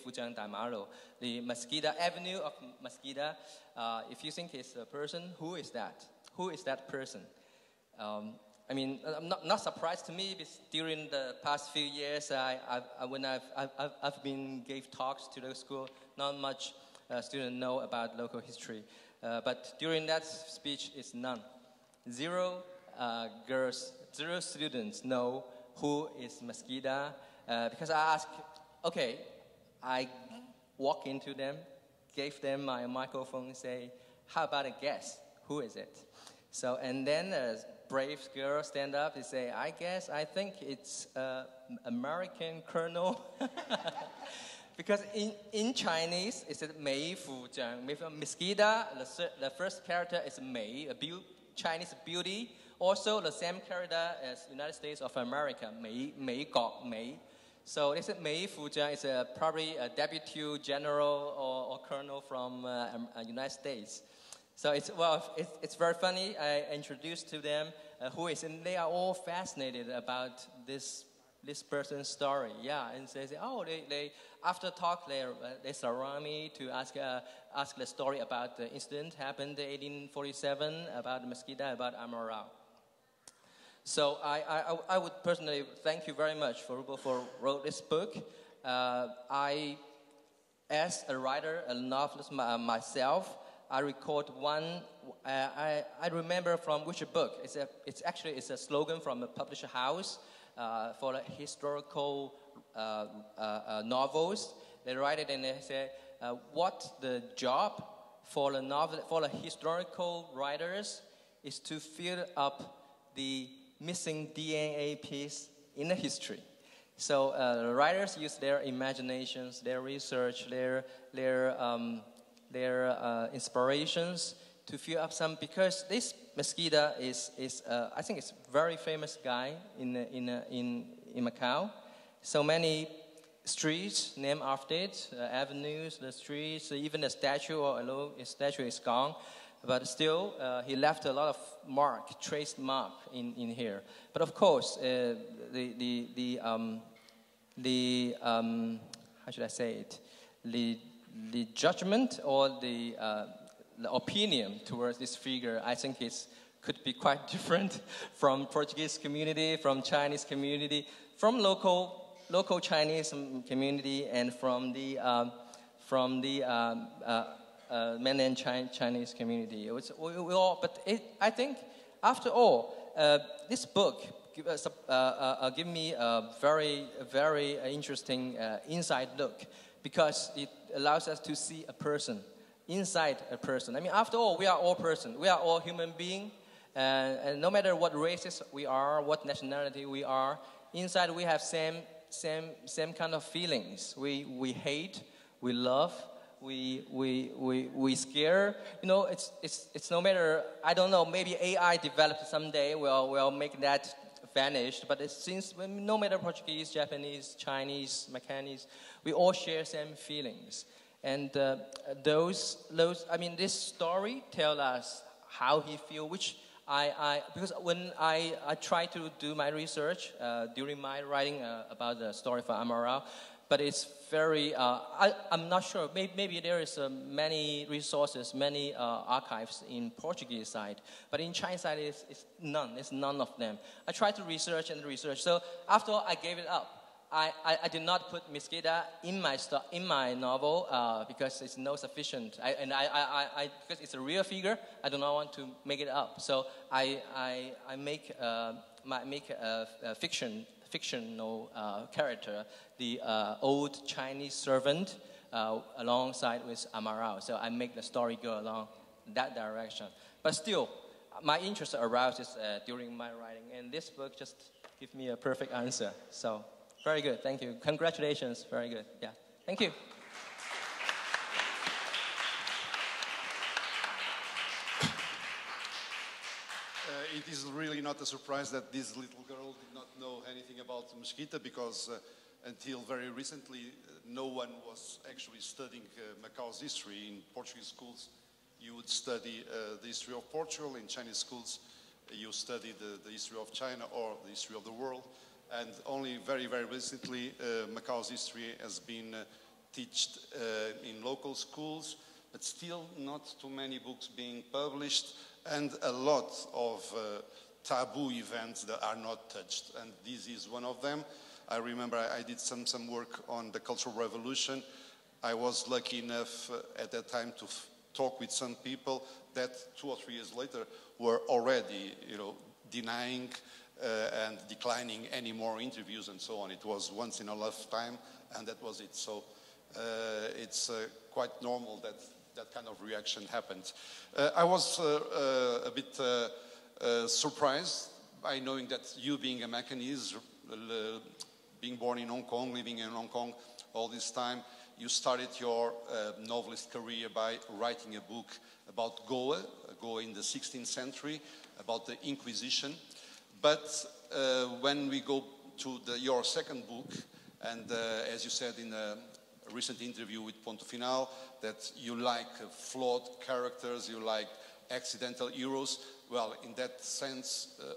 the Mesquita Avenue of Mesquita, uh, if you think it's a person, who is that? Who is that person? Um, I mean, I'm not, not surprised to me because during the past few years, I, I've, I, when I've, I've, I've been gave talks to the school, not much uh, students know about local history. Uh, but during that speech, it's none. Zero uh, girls, zero students know who is Mesquita uh, because I asked, okay, I walk into them, gave them my microphone, say, how about a guess? Who is it? So, and then a brave girl stand up and say, I guess, I think it's uh, American Colonel. because in, in Chinese, it's Mei Fu Zhang. Mesquita, the, the first character is Mei, a beau- Chinese beauty. Also, the same character as United States of America, Mei, Mei Gok Mei. So this is Mei Fuzhang is a, probably a deputy general or, or colonel from uh, uh, United States. So it's well, it's, it's very funny. I introduced to them uh, who is, and they are all fascinated about this this person's story. Yeah, and they say, oh, they, they after talk they uh, they surround me to ask uh, ask the story about the incident happened in 1847 about the Mesquita about Amaral. So I, I, I would personally thank you very much for Lobo for wrote this book. Uh, I, as a writer, a novelist my, myself, I record one. Uh, I, I remember from which book. It's, a, it's actually it's a slogan from a publisher house uh, for historical uh, uh, uh, novels. They write it and they say uh, what the job for the novel for the historical writers is to fill up the missing DNA piece in the history. So uh, writers use their imaginations, their research, their their um, their uh, inspirations to fill up some because this Mesquita is is uh, I think it's very famous guy in in in in Macau. So many streets named after it, uh, avenues, the streets, even the statue or a statue is gone, but still uh, he left a lot of mark, traced mark in, in here. But of course, uh, the the the um, the um, how should I say it, the the judgment or the uh, the opinion towards this figure, I think is could be quite different from Portuguese community, from Chinese community, from local local Chinese community, and from the um, from the um, uh, uh, mainland Chi- Chinese community. It was, we, we all, but it, I think after all, uh, this book give, us a, uh, uh, give me a very very interesting uh, inside look because it allows us to see a person inside a person. I mean, after all, we are all person. We are all human being, and, and no matter what races we are, what nationality we are, inside we have same same same kind of feelings. We we hate, we love, we we we we scare. You know, it's it's it's no matter. I don't know. Maybe AI developed someday will will make that vanished. But since no matter Portuguese, Japanese, Chinese, Macanese, we all share same feelings. And uh, those, those, I mean, this story tell us how he feel, which I, I because when I, I try to do my research uh, during my writing uh, about the story for Amaral, but it's very, uh, I, I'm not sure, maybe, maybe there is uh, many resources, many uh, archives in Portuguese side, but in Chinese side, it's, it's none, it's none of them. I tried to research and research, so after all, I gave it up. I, I, I, did not put Mesquita in my in my novel uh, because it's no sufficient. I, and I, I, I, because it's a real figure, I do not want to make it up. So I, I, I make uh, my, make a, a fiction fictional uh, character, the uh, old Chinese servant, uh, alongside with Amaral. So I make the story go along that direction. But still, my interest arises uh, during my writing, and this book just gives me a perfect answer. So. Very good. Thank you. Congratulations. Very good. Yeah. Thank you. Uh, it is really not a surprise that this little girl did not know anything about Mesquita because uh, until very recently, uh, no one was actually studying uh, Macau's history. In Portuguese schools, you would study the history of Portugal. In Chinese schools, you study the, the history of China or the history of the world. And only very, very recently, uh, Macau's history has been uh, taught uh, in local schools, but still not too many books being published and a lot of taboo events that are not touched. And this is one of them. I remember I, did some, some work on the Cultural Revolution. I was lucky enough uh, at that time to talk with some people that two or three years later were already, you know, denying uh, and declining any more interviews and so on. It was once in a lifetime, and that was it. So uh, it's uh, quite normal that that kind of reaction happened. Uh, I was a bit uh, surprised by knowing that you, being a Macanese, uh, being born in Hong Kong, living in Hong Kong all this time, you started your uh, novelist career by writing a book about Goa, Goa in the 16th century, about the Inquisition. But uh, when we go to the, your second book, and uh, as you said in a recent interview with Ponto Final, that you like flawed characters, you like accidental heroes. Well, in that sense, uh,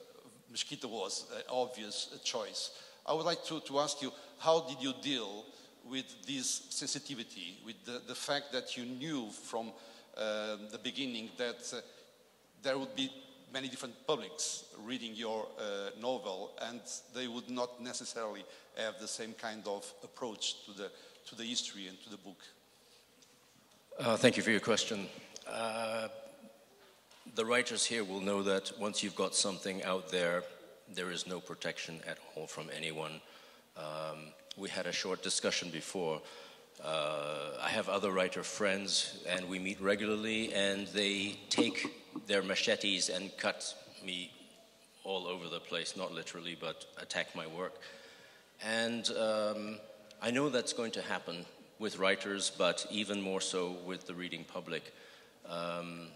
Mesquita was an obvious uh, choice. I would like to, to ask you, how did you deal with this sensitivity, with the, the fact that you knew from uh, the beginning that uh, there would be many different publics reading your uh, novel, and they would not necessarily have the same kind of approach to the, to the history and to the book. Uh, thank you for your question. The writers here will know that once you've got something out there, there is no protection at all from anyone. Um, we had a short discussion before. Uh, I have other writer friends, and we meet regularly, and they take their machetes and cut me all over the place, not literally, but attack my work. And um, I know that's going to happen with writers, but even more so with the reading public. Um,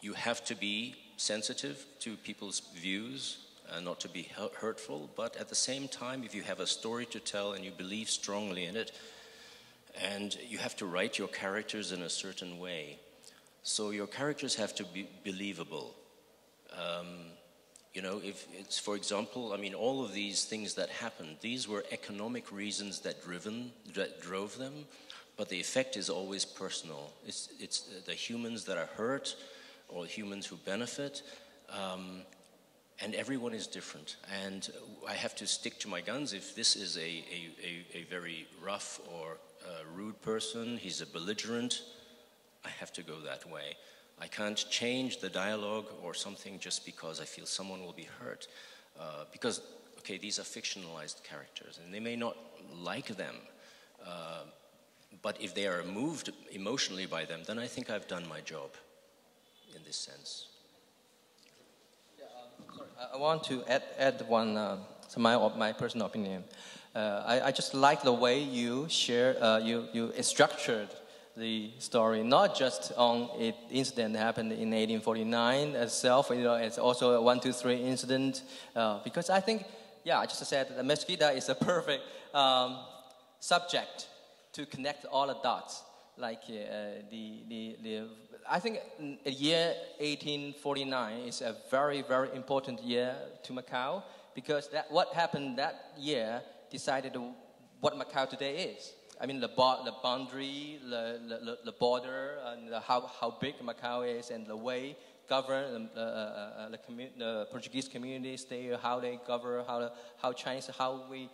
you have to be sensitive to people's views, uh, not to be hurtful, but at the same time, if you have a story to tell and you believe strongly in it, and you have to write your characters in a certain way. So your characters have to be believable. Um, you know, if it's, for example, I mean, all of these things that happened, these were economic reasons that driven that drove them, but the effect is always personal. It's it's the humans that are hurt, or humans who benefit, um, and everyone is different. And I have to stick to my guns. If this is a a, a, a very rough or uh, rude person, he's a belligerent. I have to go that way. I can't change the dialogue or something just because I feel someone will be hurt. Uh, because, okay, these are fictionalized characters and they may not like them. Uh, but if they are moved emotionally by them, then I think I've done my job in this sense. I- I want to add, add one, uh, so my, my personal opinion. Uh, I, I just like the way you share, uh, you, you structured the story, not just on it incident that happened in 1849 itself, you know, it's also a one, two, three incident, uh, because I think, yeah, I just said the Mesquita is a perfect um, subject to connect all the dots. Like uh, the, the, the, I think the year 1849 is a very, very important year to Macau because that, what happened that year decided what Macau today is. I mean, the, the boundary, the, the, the border, and the how, how big Macau is, and the way govern the, uh, uh, the, commu- the Portuguese communities there, how they govern, how, the, how Chinese, how we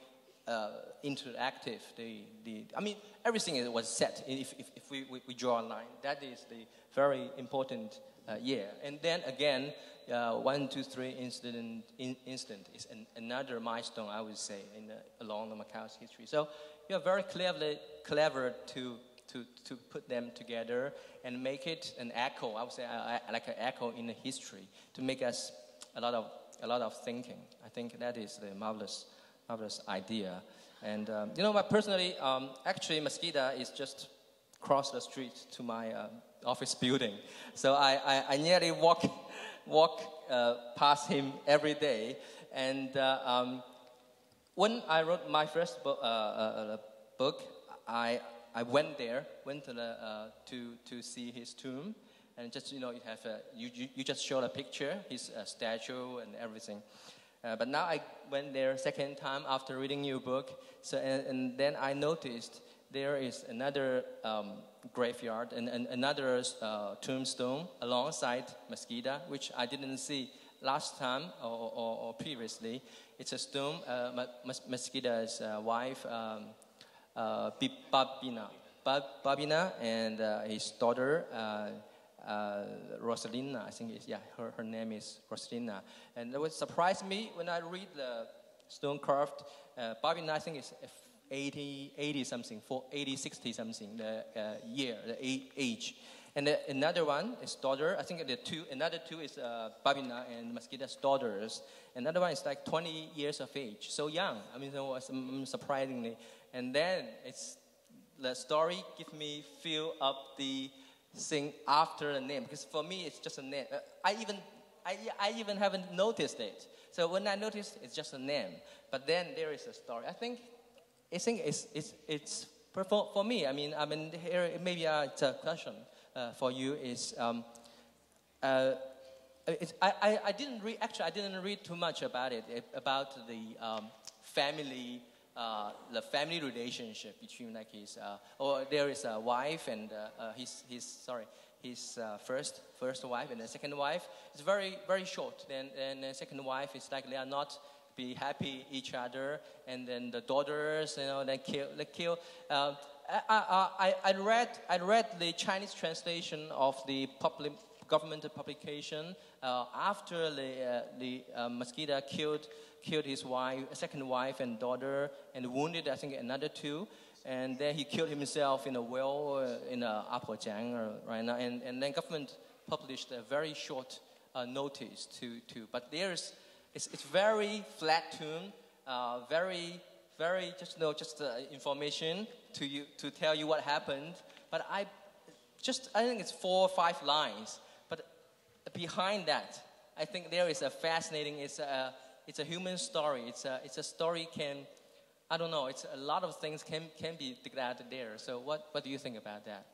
uh, interactive. The, the, I mean, everything was set if, if, if we, we, we draw a line. That is the very important uh, year. And then again, uh, one, two, three incident, in, instant is an, another milestone, I would say, in along the Macau's history. So you're very cleverly, clever to, to, to put them together and make it an echo, I would say, uh, uh, like an echo in the history to make us a lot of, a lot of thinking. I think that is the marvelous, marvelous idea. And, um, you know, but personally, um, actually, Mesquita is just across the street to my uh, office building. So I, I, I nearly walk walk uh, past him every day. And uh, um, when I wrote my first book, uh, uh, book I, I went there, went to, the, uh, to, to see his tomb. And just, you know, you, have a, you, you, you just showed a picture, his uh, statue and everything. Uh, but now I went there second time after reading your book. So, and, and then I noticed there is another um, graveyard and, and another uh, tombstone alongside Mesquita, which I didn't see last time or, or, or previously. It's a stone, uh, uh, wife, um, uh, Babina. Babina and uh, his daughter, uh, Rosalina, I think it's, yeah, her, her name is Rosalina. And it would surprise me when I read the stone carved. Uh, Babina, I think it's 80, 80 something, for 80, 60 something, the uh, year, the age. And the, another one is daughter. I think the two, another two is uh, Babina and Mesquita's daughters. Another one is like 20 years of age, so young. I mean, so was, um, surprisingly. And then it's the story give me fill up the thing after the name because for me it's just a name. Uh, I even I, I even haven't noticed it. So when I noticed, it's just a name. But then there is a story. I think I think it's it's it's for, for me. I mean I mean here maybe uh, it's a question uh, for you is. Um, uh, it's, I, I, I didn't read actually I didn't read too much about it about the um, family uh, the family relationship between like his uh, or there is a wife and uh, uh, his his sorry his uh, first first wife and the second wife. It's very very short. Then and the second wife is like they are not be happy each other and then the daughters you know they kill they kill um, I, I, I, read I read the Chinese translation of the public government publication after the, the Mesquita killed, killed his wife, second wife and daughter, and wounded, I think, another two. And then he killed himself in a well uh, in uh, Apojiang right now. And, and then government published a very short uh, notice to, to, but there's, it's, it's very flat tune, uh, very, very, just, you know, just uh, information to you, to tell you what happened. But I just, I think it's four or five lines But behind that, I think there is a fascinating, it's a, it's a human story. It's a, it's a story can, I don't know, it's a lot of things can, can be declared there. So what, what do you think about that?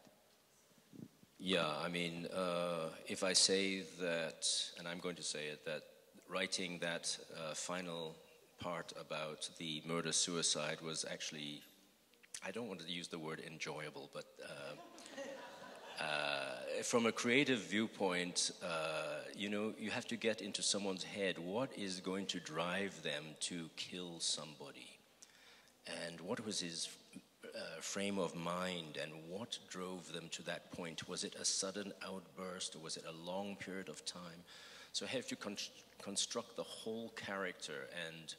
Yeah, I mean, uh, if I say that, and I'm going to say it, that writing that uh, final part about the murder suicide was actually, I don't want to use the word enjoyable, but uh, uh, from a creative viewpoint, uh, you know, you have to get into someone's head. What is going to drive them to kill somebody? And what was his uh, frame of mind and what drove them to that point? Was it a sudden outburst or was it a long period of time? So I have to con- construct the whole character and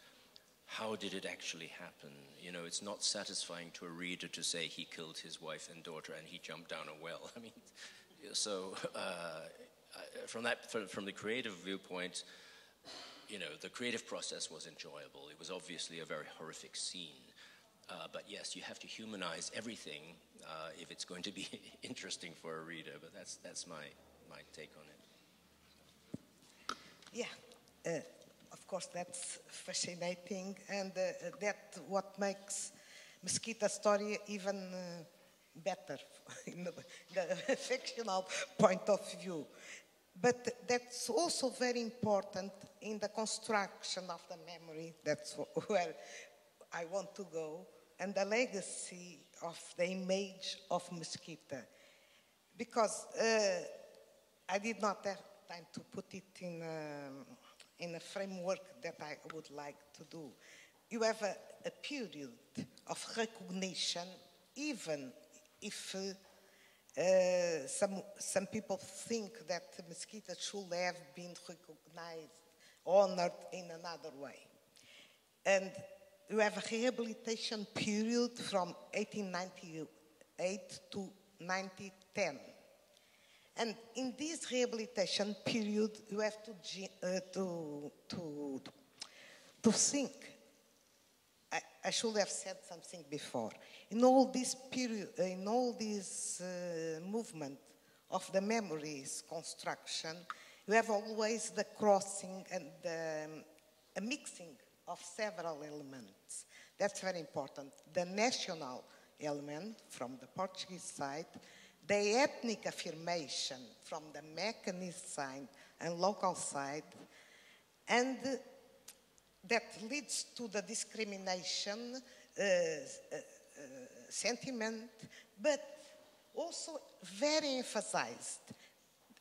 how did it actually happen? You know, it's not satisfying to a reader to say he killed his wife and daughter and he jumped down a well. I mean, so uh, from that, from the creative viewpoint, you know, the creative process was enjoyable. It was obviously a very horrific scene. Uh, but yes, you have to humanize everything uh, if it's going to be interesting for a reader. But that's, that's my, my take on it. Yeah. Of course, that's fascinating, and uh, that what makes Mesquita story even uh, better in the, fictional point of view. But that's also very important in the construction of the memory. That's where I want to go, and the legacy of the image of Mesquita, because uh, I did not have time to put it in. Um, in a framework that I would like to do. You have a, a period of recognition, even if uh, some, some people think that the Mesquita should have been recognized, honored in another way. And you have a rehabilitation period from 1898 to 1910 and in this rehabilitation period, you have to, uh, to, to, to think. I, I, should have said something before. In all this period, in all this uh, movement of the memories construction, you have always the crossing and the, um, a mixing of several elements. That's very important. The national element from the Portuguese side, the ethnic affirmation from the Macanese side and local side, and that leads to the discrimination uh, uh, uh, sentiment, but also very emphasized.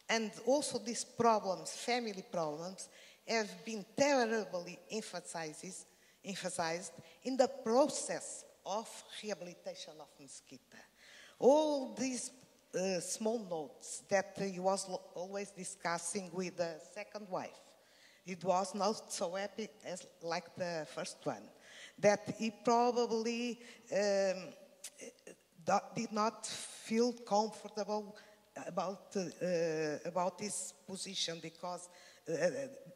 And also these problems, family problems, have been terribly emphasized, emphasized in the process of rehabilitation of Mesquita. All these uh, small notes that he was always discussing with the second wife. It was not so happy as like the first one. That he probably um, did not feel comfortable about uh, about this position because uh,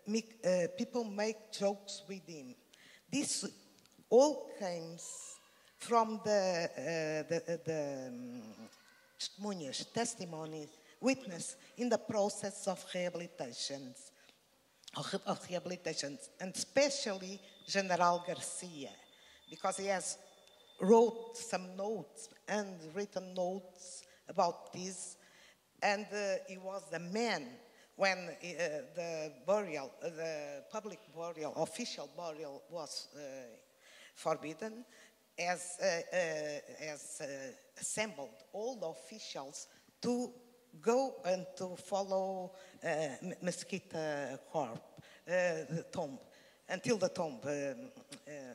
make, uh, people make jokes with him. This all comes from the uh, the, the um, testemunhas, testimony, witness in the process of rehabilitations, of re- of rehabilitations, and especially General Garcia, because he has wrote some notes and written notes about this, and uh, he was the man when uh, the burial, uh, the public burial, official burial was uh, forbidden, has, uh, uh, has uh, assembled all the officials to go and to follow uh, Mesquita Corp, uh, the tomb, until the tomb. Um, uh?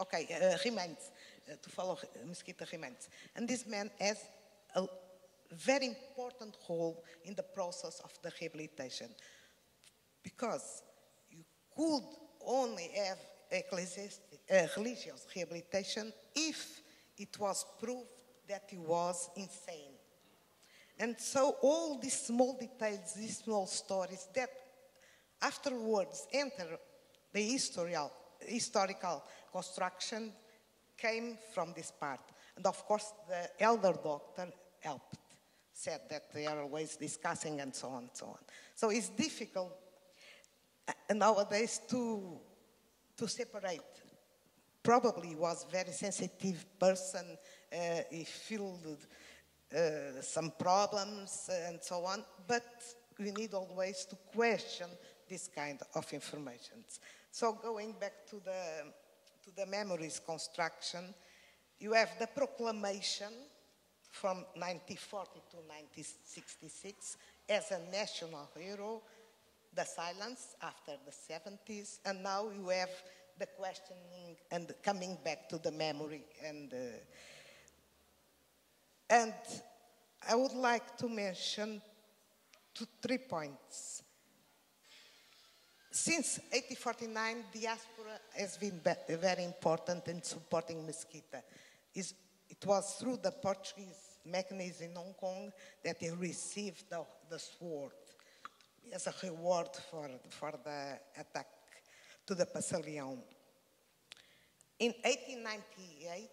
Okay, uh, remains, uh, to follow Mesquita remains. And this man has a very important role in the process of the rehabilitation because you could only have uh, religious rehabilitation if it was proved that he was insane. And so all these small details, these small stories that afterwards enter the historical, historical construction came from this part. And of course, the elder doctor helped, said that they are always discussing and so on and so on. So it's difficult uh, nowadays to, to separate. Probably was very sensitive person. Uh, he felt uh, some problems and so on. But we need always to question this kind of information. So going back to the to the memories construction, you have the proclamation from 1940 to 1966 as a national hero, the silence after the 70s, and now you have the questioning and coming back to the memory. And, uh, and I would like to mention two, three points. Since 1849, diaspora has been very important in supporting Mesquita. It was through the Portuguese Macanese in Hong Kong that they received the, the sword as a reward for, for the attack to the Passaleão. In 1898,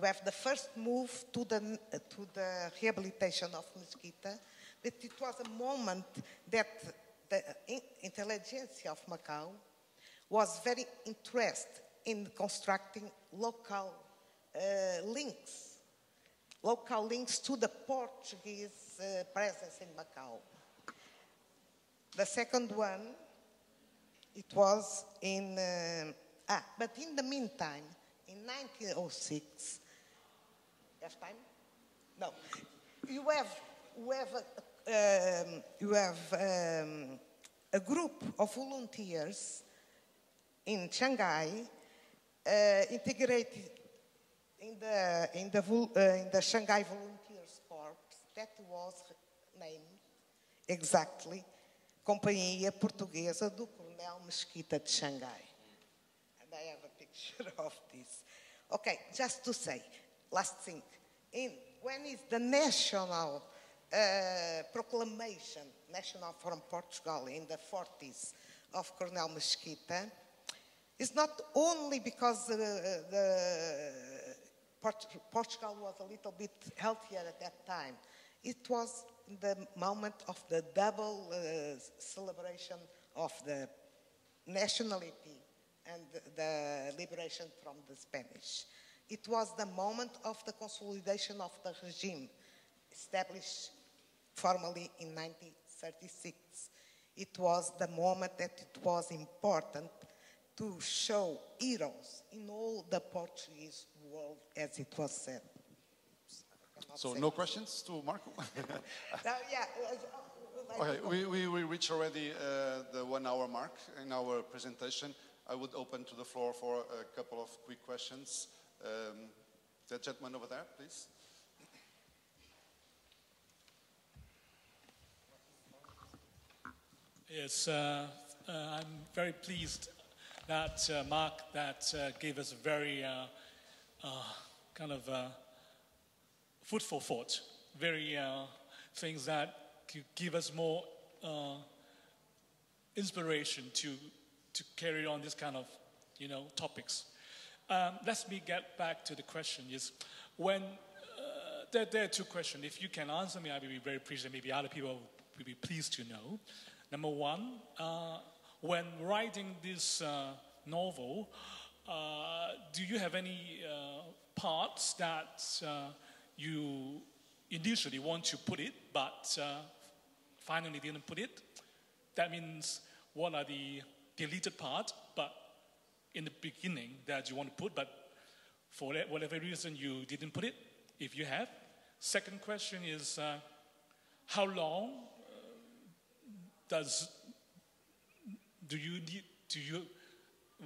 we have the first move to the, to the rehabilitation of Mesquita, that it was a moment that the in- intelligentsia of Macau was very interested in constructing local uh, links, local links to the Portuguese uh, presence in Macau. The second one, it was in, uh, ah, but in the meantime, in 1906, have time? No. You have, you have, a, um, you have um, a group of volunteers in Shanghai uh, integrated in the, in, the, uh, in the Shanghai Volunteers Corps that was named exactly Companhia Portuguesa do Coronel Mesquita de Xangai. And I have a picture of this. Just to say, last thing. In, when is the national uh, proclamation, national from Portugal in the 40s of Coronel Mesquita, it's not only because uh, the Port- Portugal was a little bit healthier at that time. It was the moment of the double uh, celebration of the nationality and the liberation from the Spanish. It was the moment of the consolidation of the regime established formally in 1936. It was the moment that it was important to show heroes in all the Portuguese world, as it was said. I cannot So no questions to Marco? No, yeah, uh, uh, okay, we, we, we reach already uh, the one hour mark in our presentation. I would open to the floor for a couple of quick questions. Um, that gentleman over there, please. Yes, uh, uh, I'm very pleased that uh, Mark that uh, gave us a very uh, uh, kind of uh, food for thought, very uh, things that could give us more uh, inspiration to to carry on this kind of you know topics. Um, let me get back to the question: is when uh, there, there are two questions. If you can answer me, I will be very pleased, maybe other people will be pleased to know. Number one, uh, when writing this uh, novel, uh, do you have any parts that you initially want to put it, but uh, finally didn't put it? That means what are the deleted part, but in the beginning that you want to put, but for whatever reason you didn't put it, if you have. Second question is uh, how long does do you need do you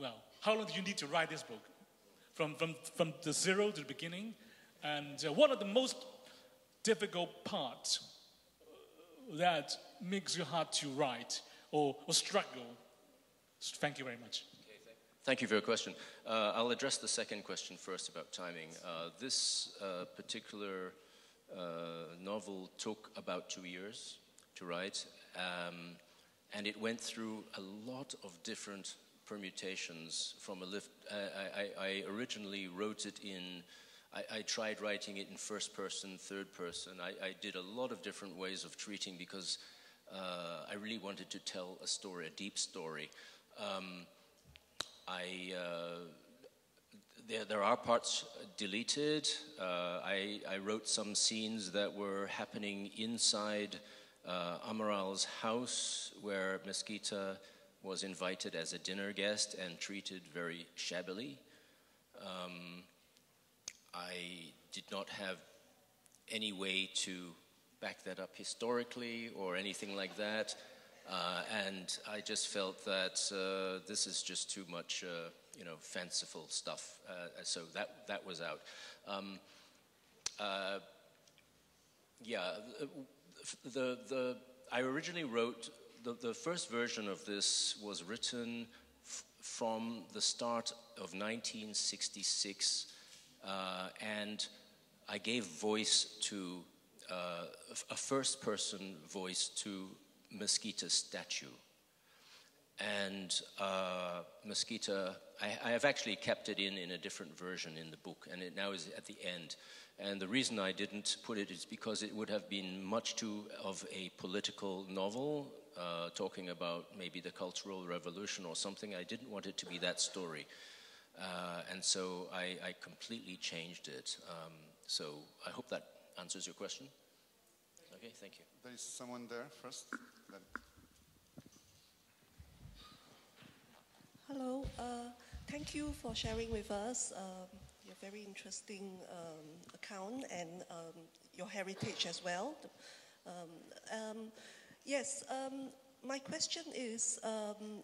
well how long do you need to write this book from from from the zero to the beginning and uh, what are the most difficult parts uh, that makes you hard to write or, or struggle thank you very much Thank you for your question. Uh, I'll address the second question first about timing. Uh, this uh, particular uh, novel took about two years to write, um, and it went through a lot of different permutations. From a lift, I, I originally wrote it in. I, I tried writing it in first person, third person. I, I did a lot of different ways of treating because uh, I really wanted to tell a story, a deep story. Um, I, uh, there, there are parts deleted. Uh, I, I wrote some scenes that were happening inside uh, Amaral's house, where Mesquita was invited as a dinner guest and treated very shabbily. Um, I did not have any way to back that up historically or anything like that. Uh, and I just felt that uh, this is just too much, uh, you know, fanciful stuff. Uh, so that that was out. Um, uh, yeah, the the I originally wrote the the first version of this was written from the start of 1966, uh, and I gave voice to uh, a first person voice to Mesquita's statue. And uh, Mesquita, I, I have actually kept it in in a different version in the book, and it now is at the end. And the reason I didn't put it is because it would have been much too of a political novel, uh, talking about maybe the Cultural Revolution or something. I didn't want it to be that story. Uh, and so I, I completely changed it. Um, so I hope that answers your question. Okay, thank you. There is someone there first. Then. Hello. Uh, thank you for sharing with us um, your very interesting um, account and um, your heritage as well. Um, um, yes, um, my question is um,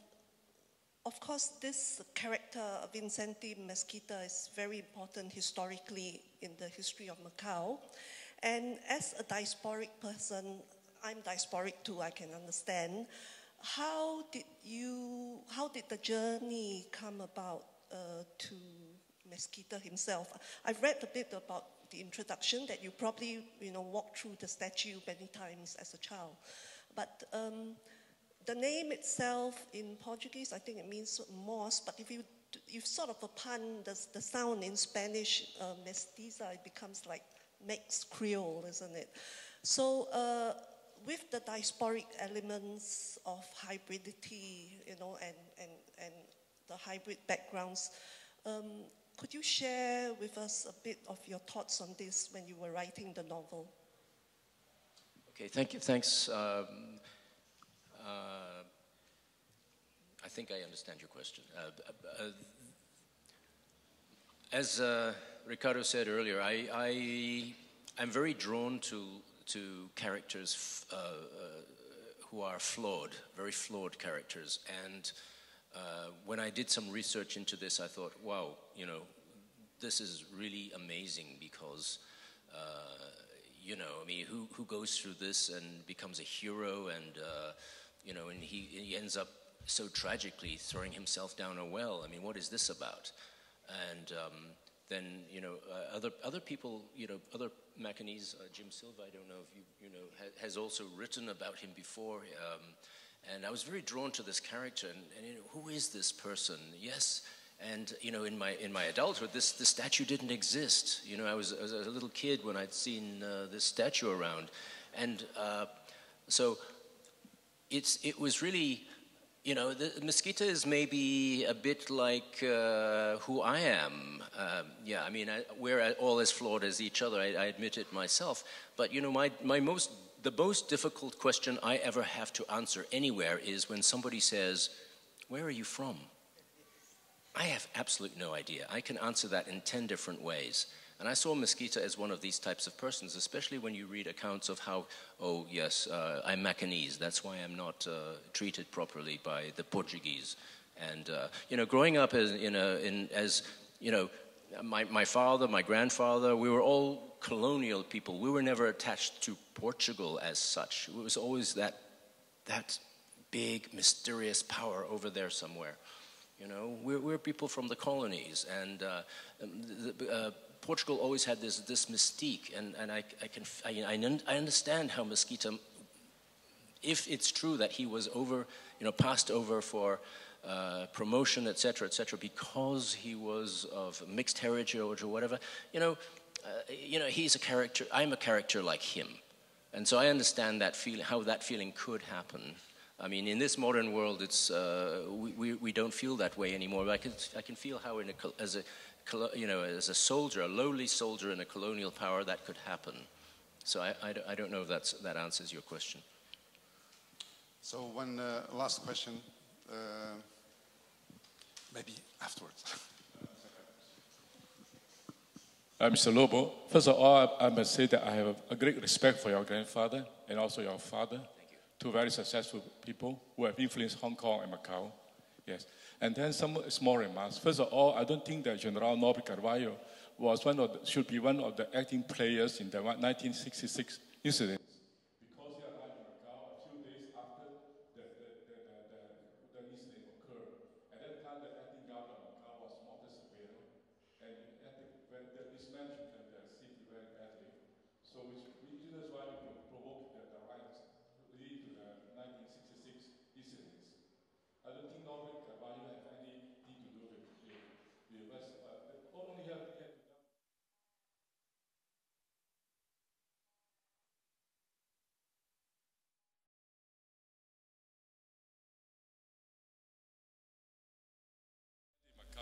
of course, this character, Vicente Mesquita, is very important historically in the history of Macau. And as a diasporic person, I'm diasporic too, I can understand. How did you, how did the journey come about uh, to Mesquita himself? I've read a bit about the introduction that you probably, you know, walked through the statue many times as a child. But um, the name itself in Portuguese, I think it means moss, but if you you sort of a pun the, the sound in Spanish, uh, mestiza, it becomes like mixed Creole, isn't it? So, uh, with the diasporic elements of hybridity, you know, and, and, and the hybrid backgrounds, um, could you share with us a bit of your thoughts on this when you were writing the novel? Okay, thank you. Thanks. Um, uh, I think I understand your question. Uh, uh, as uh, Ricardo said earlier, I, I, I'm very drawn to, to characters uh, uh, who are flawed, very flawed characters. And uh, when I did some research into this, I thought, wow, you know, this is really amazing because, you know, I mean, who, who goes through this and becomes a hero and, you know, and he, he ends up so tragically throwing himself down a well. I mean, what is this about? And um, then, you know, uh, other, other people, you know, other Macanese, uh, Jim Silva, I don't know if you, you know, ha- has also written about him before. Um, and I was very drawn to this character. And, and you know, who is this person? Yes. And you know, in my in my adulthood, this this statue didn't exist. You know, I was, I was a little kid when I'd seen uh, this statue around, and uh, so it's it was really you know, the Mesquita is maybe a bit like uh, who I am. Um, yeah, I mean, I, we're all as flawed as each other. I, I, admit it myself. But you know, my my most the most difficult question I ever have to answer anywhere is when somebody says, "Where are you from?" I have absolutely no idea. I can answer that in ten different ways. And I saw Mesquita as one of these types of persons, especially when you read accounts of how, oh, yes, uh, I'm Macanese. That's why I'm not uh, treated properly by the Portuguese. And, uh, you know, growing up as, in a, in, as you know, my, my father, my grandfather, we were all colonial people. We were never attached to Portugal as such. It was always that, that big, mysterious power over there somewhere. You know, we're, we're people from the colonies, and uh, the, uh, Portugal always had this, this mystique, and, and I, I, can, I, I understand how Mesquita, if it's true that he was over, you know, passed over for uh, promotion, etc., etc., because he was of mixed heritage or whatever, you know, uh, you know, he's a character, I'm a character like him. And so I understand that feeling, how that feeling could happen. I mean, in this modern world, it's, uh, we, we, we, don't feel that way anymore. I can, I can feel how, in a, as a you know, as a soldier, a lowly soldier in a colonial power, that could happen. So I, I, I don't know if that's, that answers your question. So one uh, last question, uh, maybe afterwards. Uh, Mr. Lobo, first of all, I must say that I have a great respect for your grandfather and also your father, you. two very successful people who have influenced Hong Kong and Macau. Yes. And then some small remarks. First of all, I don't think that General Nobre Carvalho was one of the, should be one of the acting players in the 1966 incident. Because he arrived in Macau a few days after the, the, the, the, the incident occurred. At that time, the acting governor of Macau was Montes Severo, and the, mismanagement of the city very badly. So which, this is why we provoked the, the riots leading to the 1966 incidents. I don't think Nobre Carvalho have anything to do with, with, with us. Uh, only have, have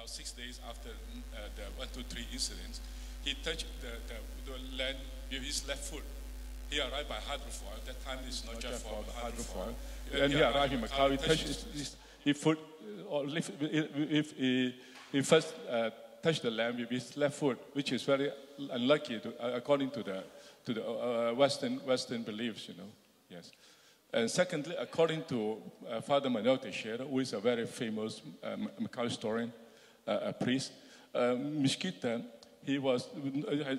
Macau six days after uh, the one, two, three incidents, he touched the, the, the land with his left foot. He arrived by hydrofoil. At that time, it's not, not just for hydrofoil. hydrofoil. And he, he arrived in Macau. He touched his, his, his foot, or lift, if he, he first uh, touched the land with his left foot, which is very unlucky to, uh, according to the to the uh, Western Western beliefs, you know. Yes. And secondly, according to uh, Father Manuel Teixeira, who is a very famous um, Macau historian, uh, a priest, um, Mesquita, he was,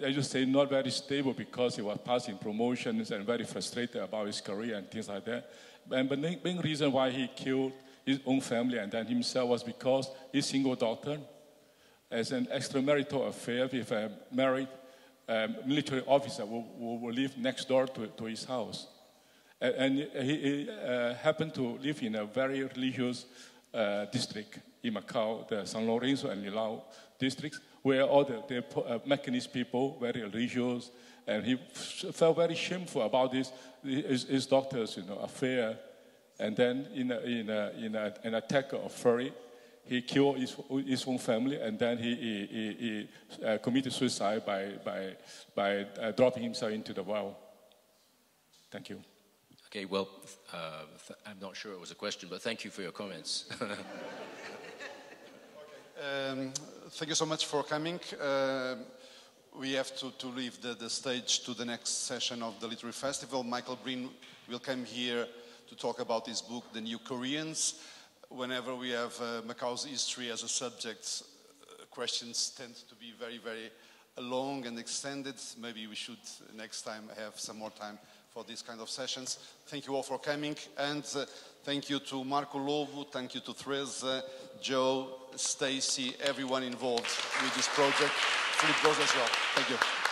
I just say, not very stable because he was passing promotions and very frustrated about his career and things like that. And the main reason why he killed his own family and then himself was because his single daughter, as an extramarital affair with a married um, military officer who, who, live next door to, to his house. And, and he, he uh, happened to live in a very religious uh, district in Macau, the San Lorenzo and Lilau districts, where all the, the uh, Macanese people, very religious, and he felt very shameful about this, his, his you know, affair. And then in, a, in, a, in a, an attack of fury, he killed his, his own family, and then he, he, he, he uh, committed suicide by, by, by uh, dropping himself into the well. Thank you. Okay, well, uh, I'm not sure it was a question, but thank you for your comments. Um, thank you so much for coming. Uh, we have to, to leave the, the stage to the next session of the Literary Festival. Michael Breen will come here to talk about his book, The New Koreans. Whenever we have uh, Macau's history as a subject, uh, questions tend to be very, very long and extended. Maybe we should next time have some more time for these kind of sessions. Thank you all for coming, and uh, thank you to Marco Lobo, thank you to Teresa, Joe, Stacy, everyone involved with this project. Philip goes as well. Thank you.